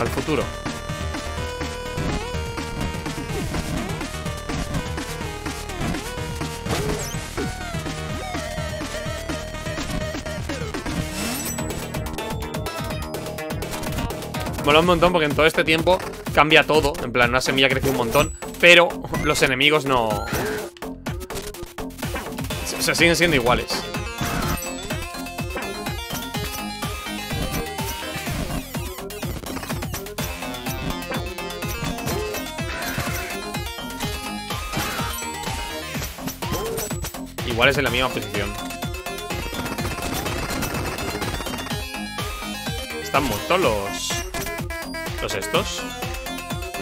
Al futuro. Mola un montón porque en todo este tiempo cambia todo. En plan, una semilla crece un montón, pero los enemigos no... Se, se siguen siendo iguales. Iguales en la misma posición. ¿Están muertos los... ¿Los estos?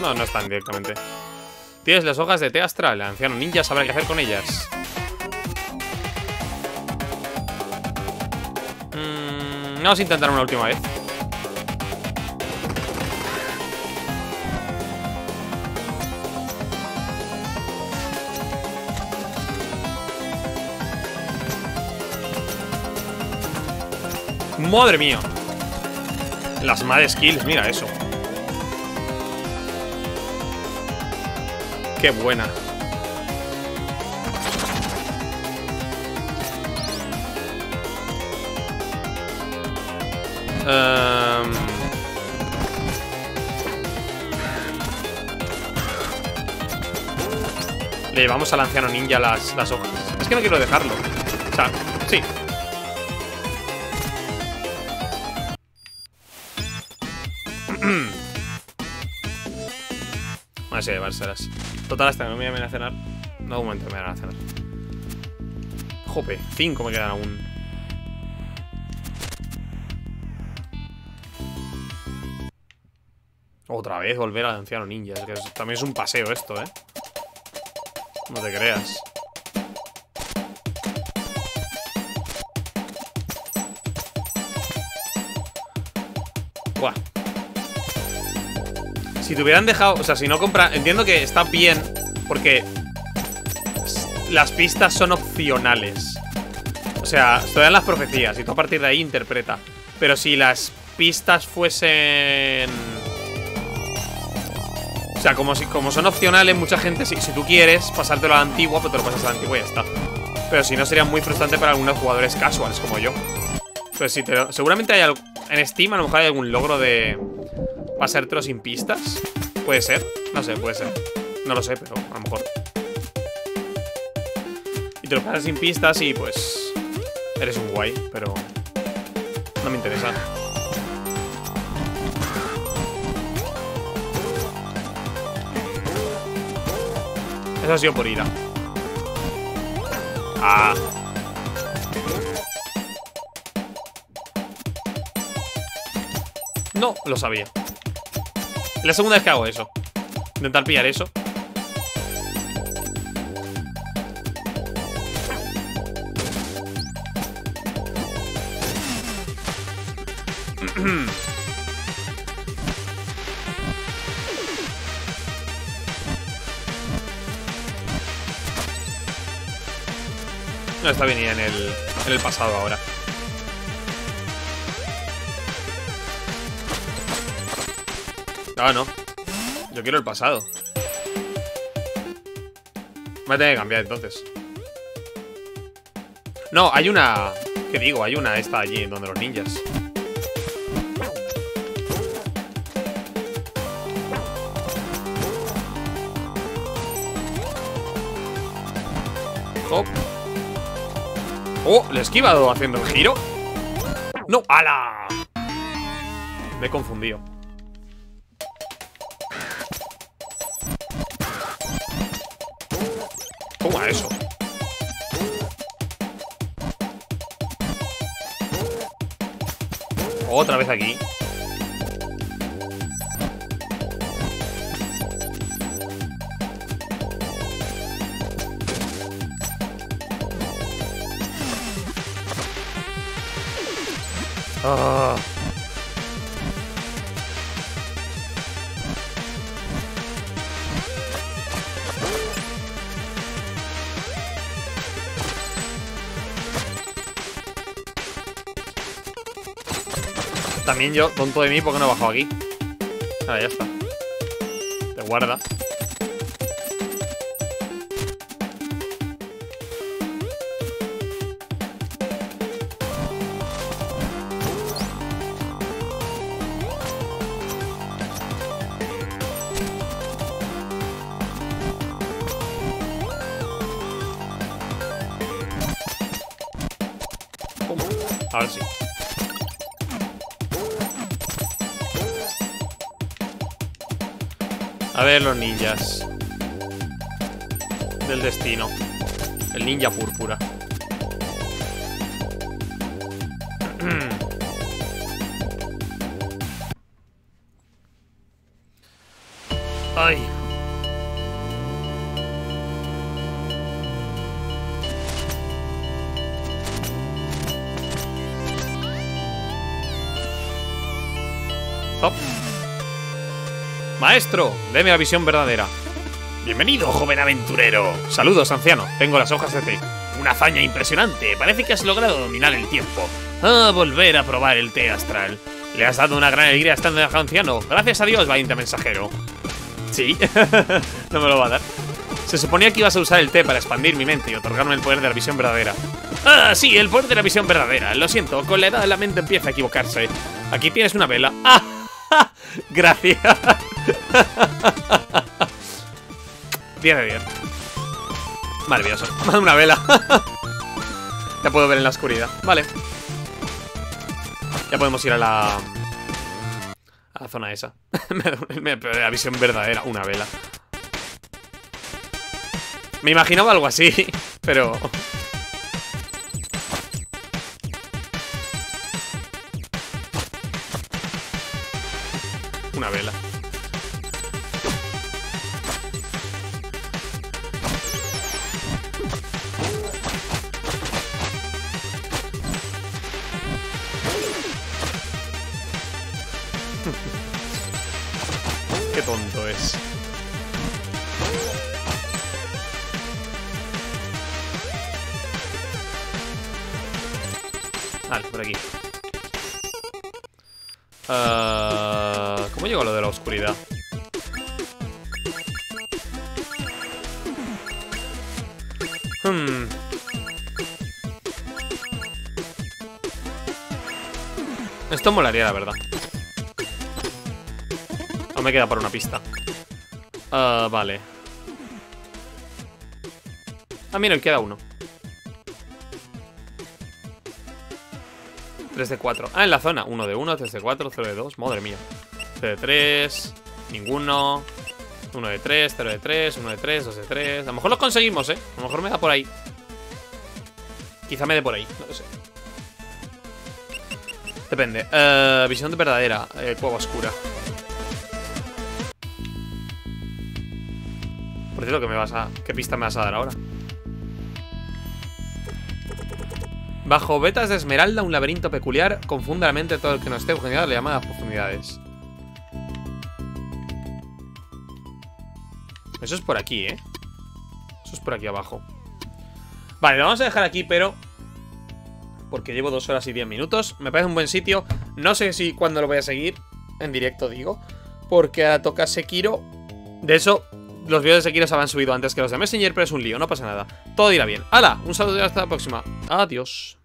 No, no están directamente. Tienes las hojas de té astral. El anciano ninja sabrá qué hacer con ellas. Mm, vamos a intentar una última vez. ¡Madre mía! Las mad skills, mira eso. Qué buena. Ehm. Le llevamos al anciano ninja las, las hojas. Es que no quiero dejarlo. O sea, sí. Vamos a llevárselas. Total, hasta que no me llamen a cenar. No, un momento, me van a cenar. Jope, cinco me quedan aún. Otra vez volver al anciano ninja. Es que también es un paseo esto, ¿eh? No te creas. Si te hubieran dejado... O sea, si no compra... Entiendo que está bien porque las pistas son opcionales. O sea, te las profecías y tú a partir de ahí interpreta. Pero si las pistas fuesen... O sea, como, si, como son opcionales, mucha gente, si, si tú quieres pasártelo a la antigua, pues te lo pasas a la antigua y ya está. Pero si no, sería muy frustrante para algunos jugadores casuales como yo. Pero si te seguramente hay algo... En Steam a lo mejor hay algún logro de pasártelo sin pistas. Puede ser, no sé, puede ser. No lo sé, pero a lo mejor. Y te lo pasas sin pistas y pues... Eres un guay, pero... No me interesa. Eso ha sido por ira. Ah. No, lo sabía. La segunda vez que hago eso. Intentar pillar eso. No, está bien en el, en el pasado ahora. Ah, no. Yo quiero el pasado. Me voy a tener que cambiar entonces. No, hay una... ¿Qué digo? Hay una esta allí donde los ninjas. Oh. oh, le he esquivado haciendo el giro. No, ala. Me he confundido. Otra vez aquí. También yo, tonto de mí, porque no he bajado aquí? Ahora ya está. Te guarda. Ver los ninjas. Del destino. El ninja púrpura. Maestro, deme la visión verdadera. Bienvenido, joven aventurero. Saludos, anciano. Tengo las hojas de té. Una hazaña impresionante. Parece que has logrado dominar el tiempo. Ah, volver a probar el té astral. Le has dado una gran alegría estando de anciano. Gracias a Dios, valiente mensajero. Sí, no me lo va a dar. Se suponía que ibas a usar el té para expandir mi mente y otorgarme el poder de la visión verdadera. Ah, sí, el poder de la visión verdadera. Lo siento, con la edad la mente empieza a equivocarse. Aquí tienes una vela. ¡Ah! Gracias. 10 de 10. Maravilloso. Una vela. ya puedo ver en la oscuridad. Vale. Ya podemos ir a la... A la zona esa. Me- la visión verdadera. Una vela. Me imaginaba algo así, pero... molaría, la verdad. Aún me queda por una pista. Ah, vale. Ah, mira, queda uno. 3 de 4. Ah, en la zona. 1 de 1, 3 de 4, 0 de 2. Madre mía. 0 de 3. Ninguno. 1 de 3, 0 de 3, 1 de 3, 2 de 3. A lo mejor los conseguimos, ¿eh? A lo mejor me da por ahí. Quizá me dé por ahí, no lo sé. Depende. Eh, visión de verdadera. Eh, cueva oscura. Por cierto, ¿qué me vas a. ¿Qué pista me vas a dar ahora? Bajo vetas de esmeralda, un laberinto peculiar confunde la mente todo el que no esté objetivado le llama a profundidades. Eso es por aquí, ¿eh? Eso es por aquí abajo. Vale, lo vamos a dejar aquí, pero... Porque llevo dos horas y diez minutos. Me parece un buen sitio. No sé si cuándo lo voy a seguir. En directo, digo. Porque ahora toca Sekiro. De eso, los vídeos de Sekiro se habían subido antes que los de Messenger, pero es un lío, no pasa nada. Todo irá bien. ¡Hala! Un saludo y hasta la próxima. Adiós.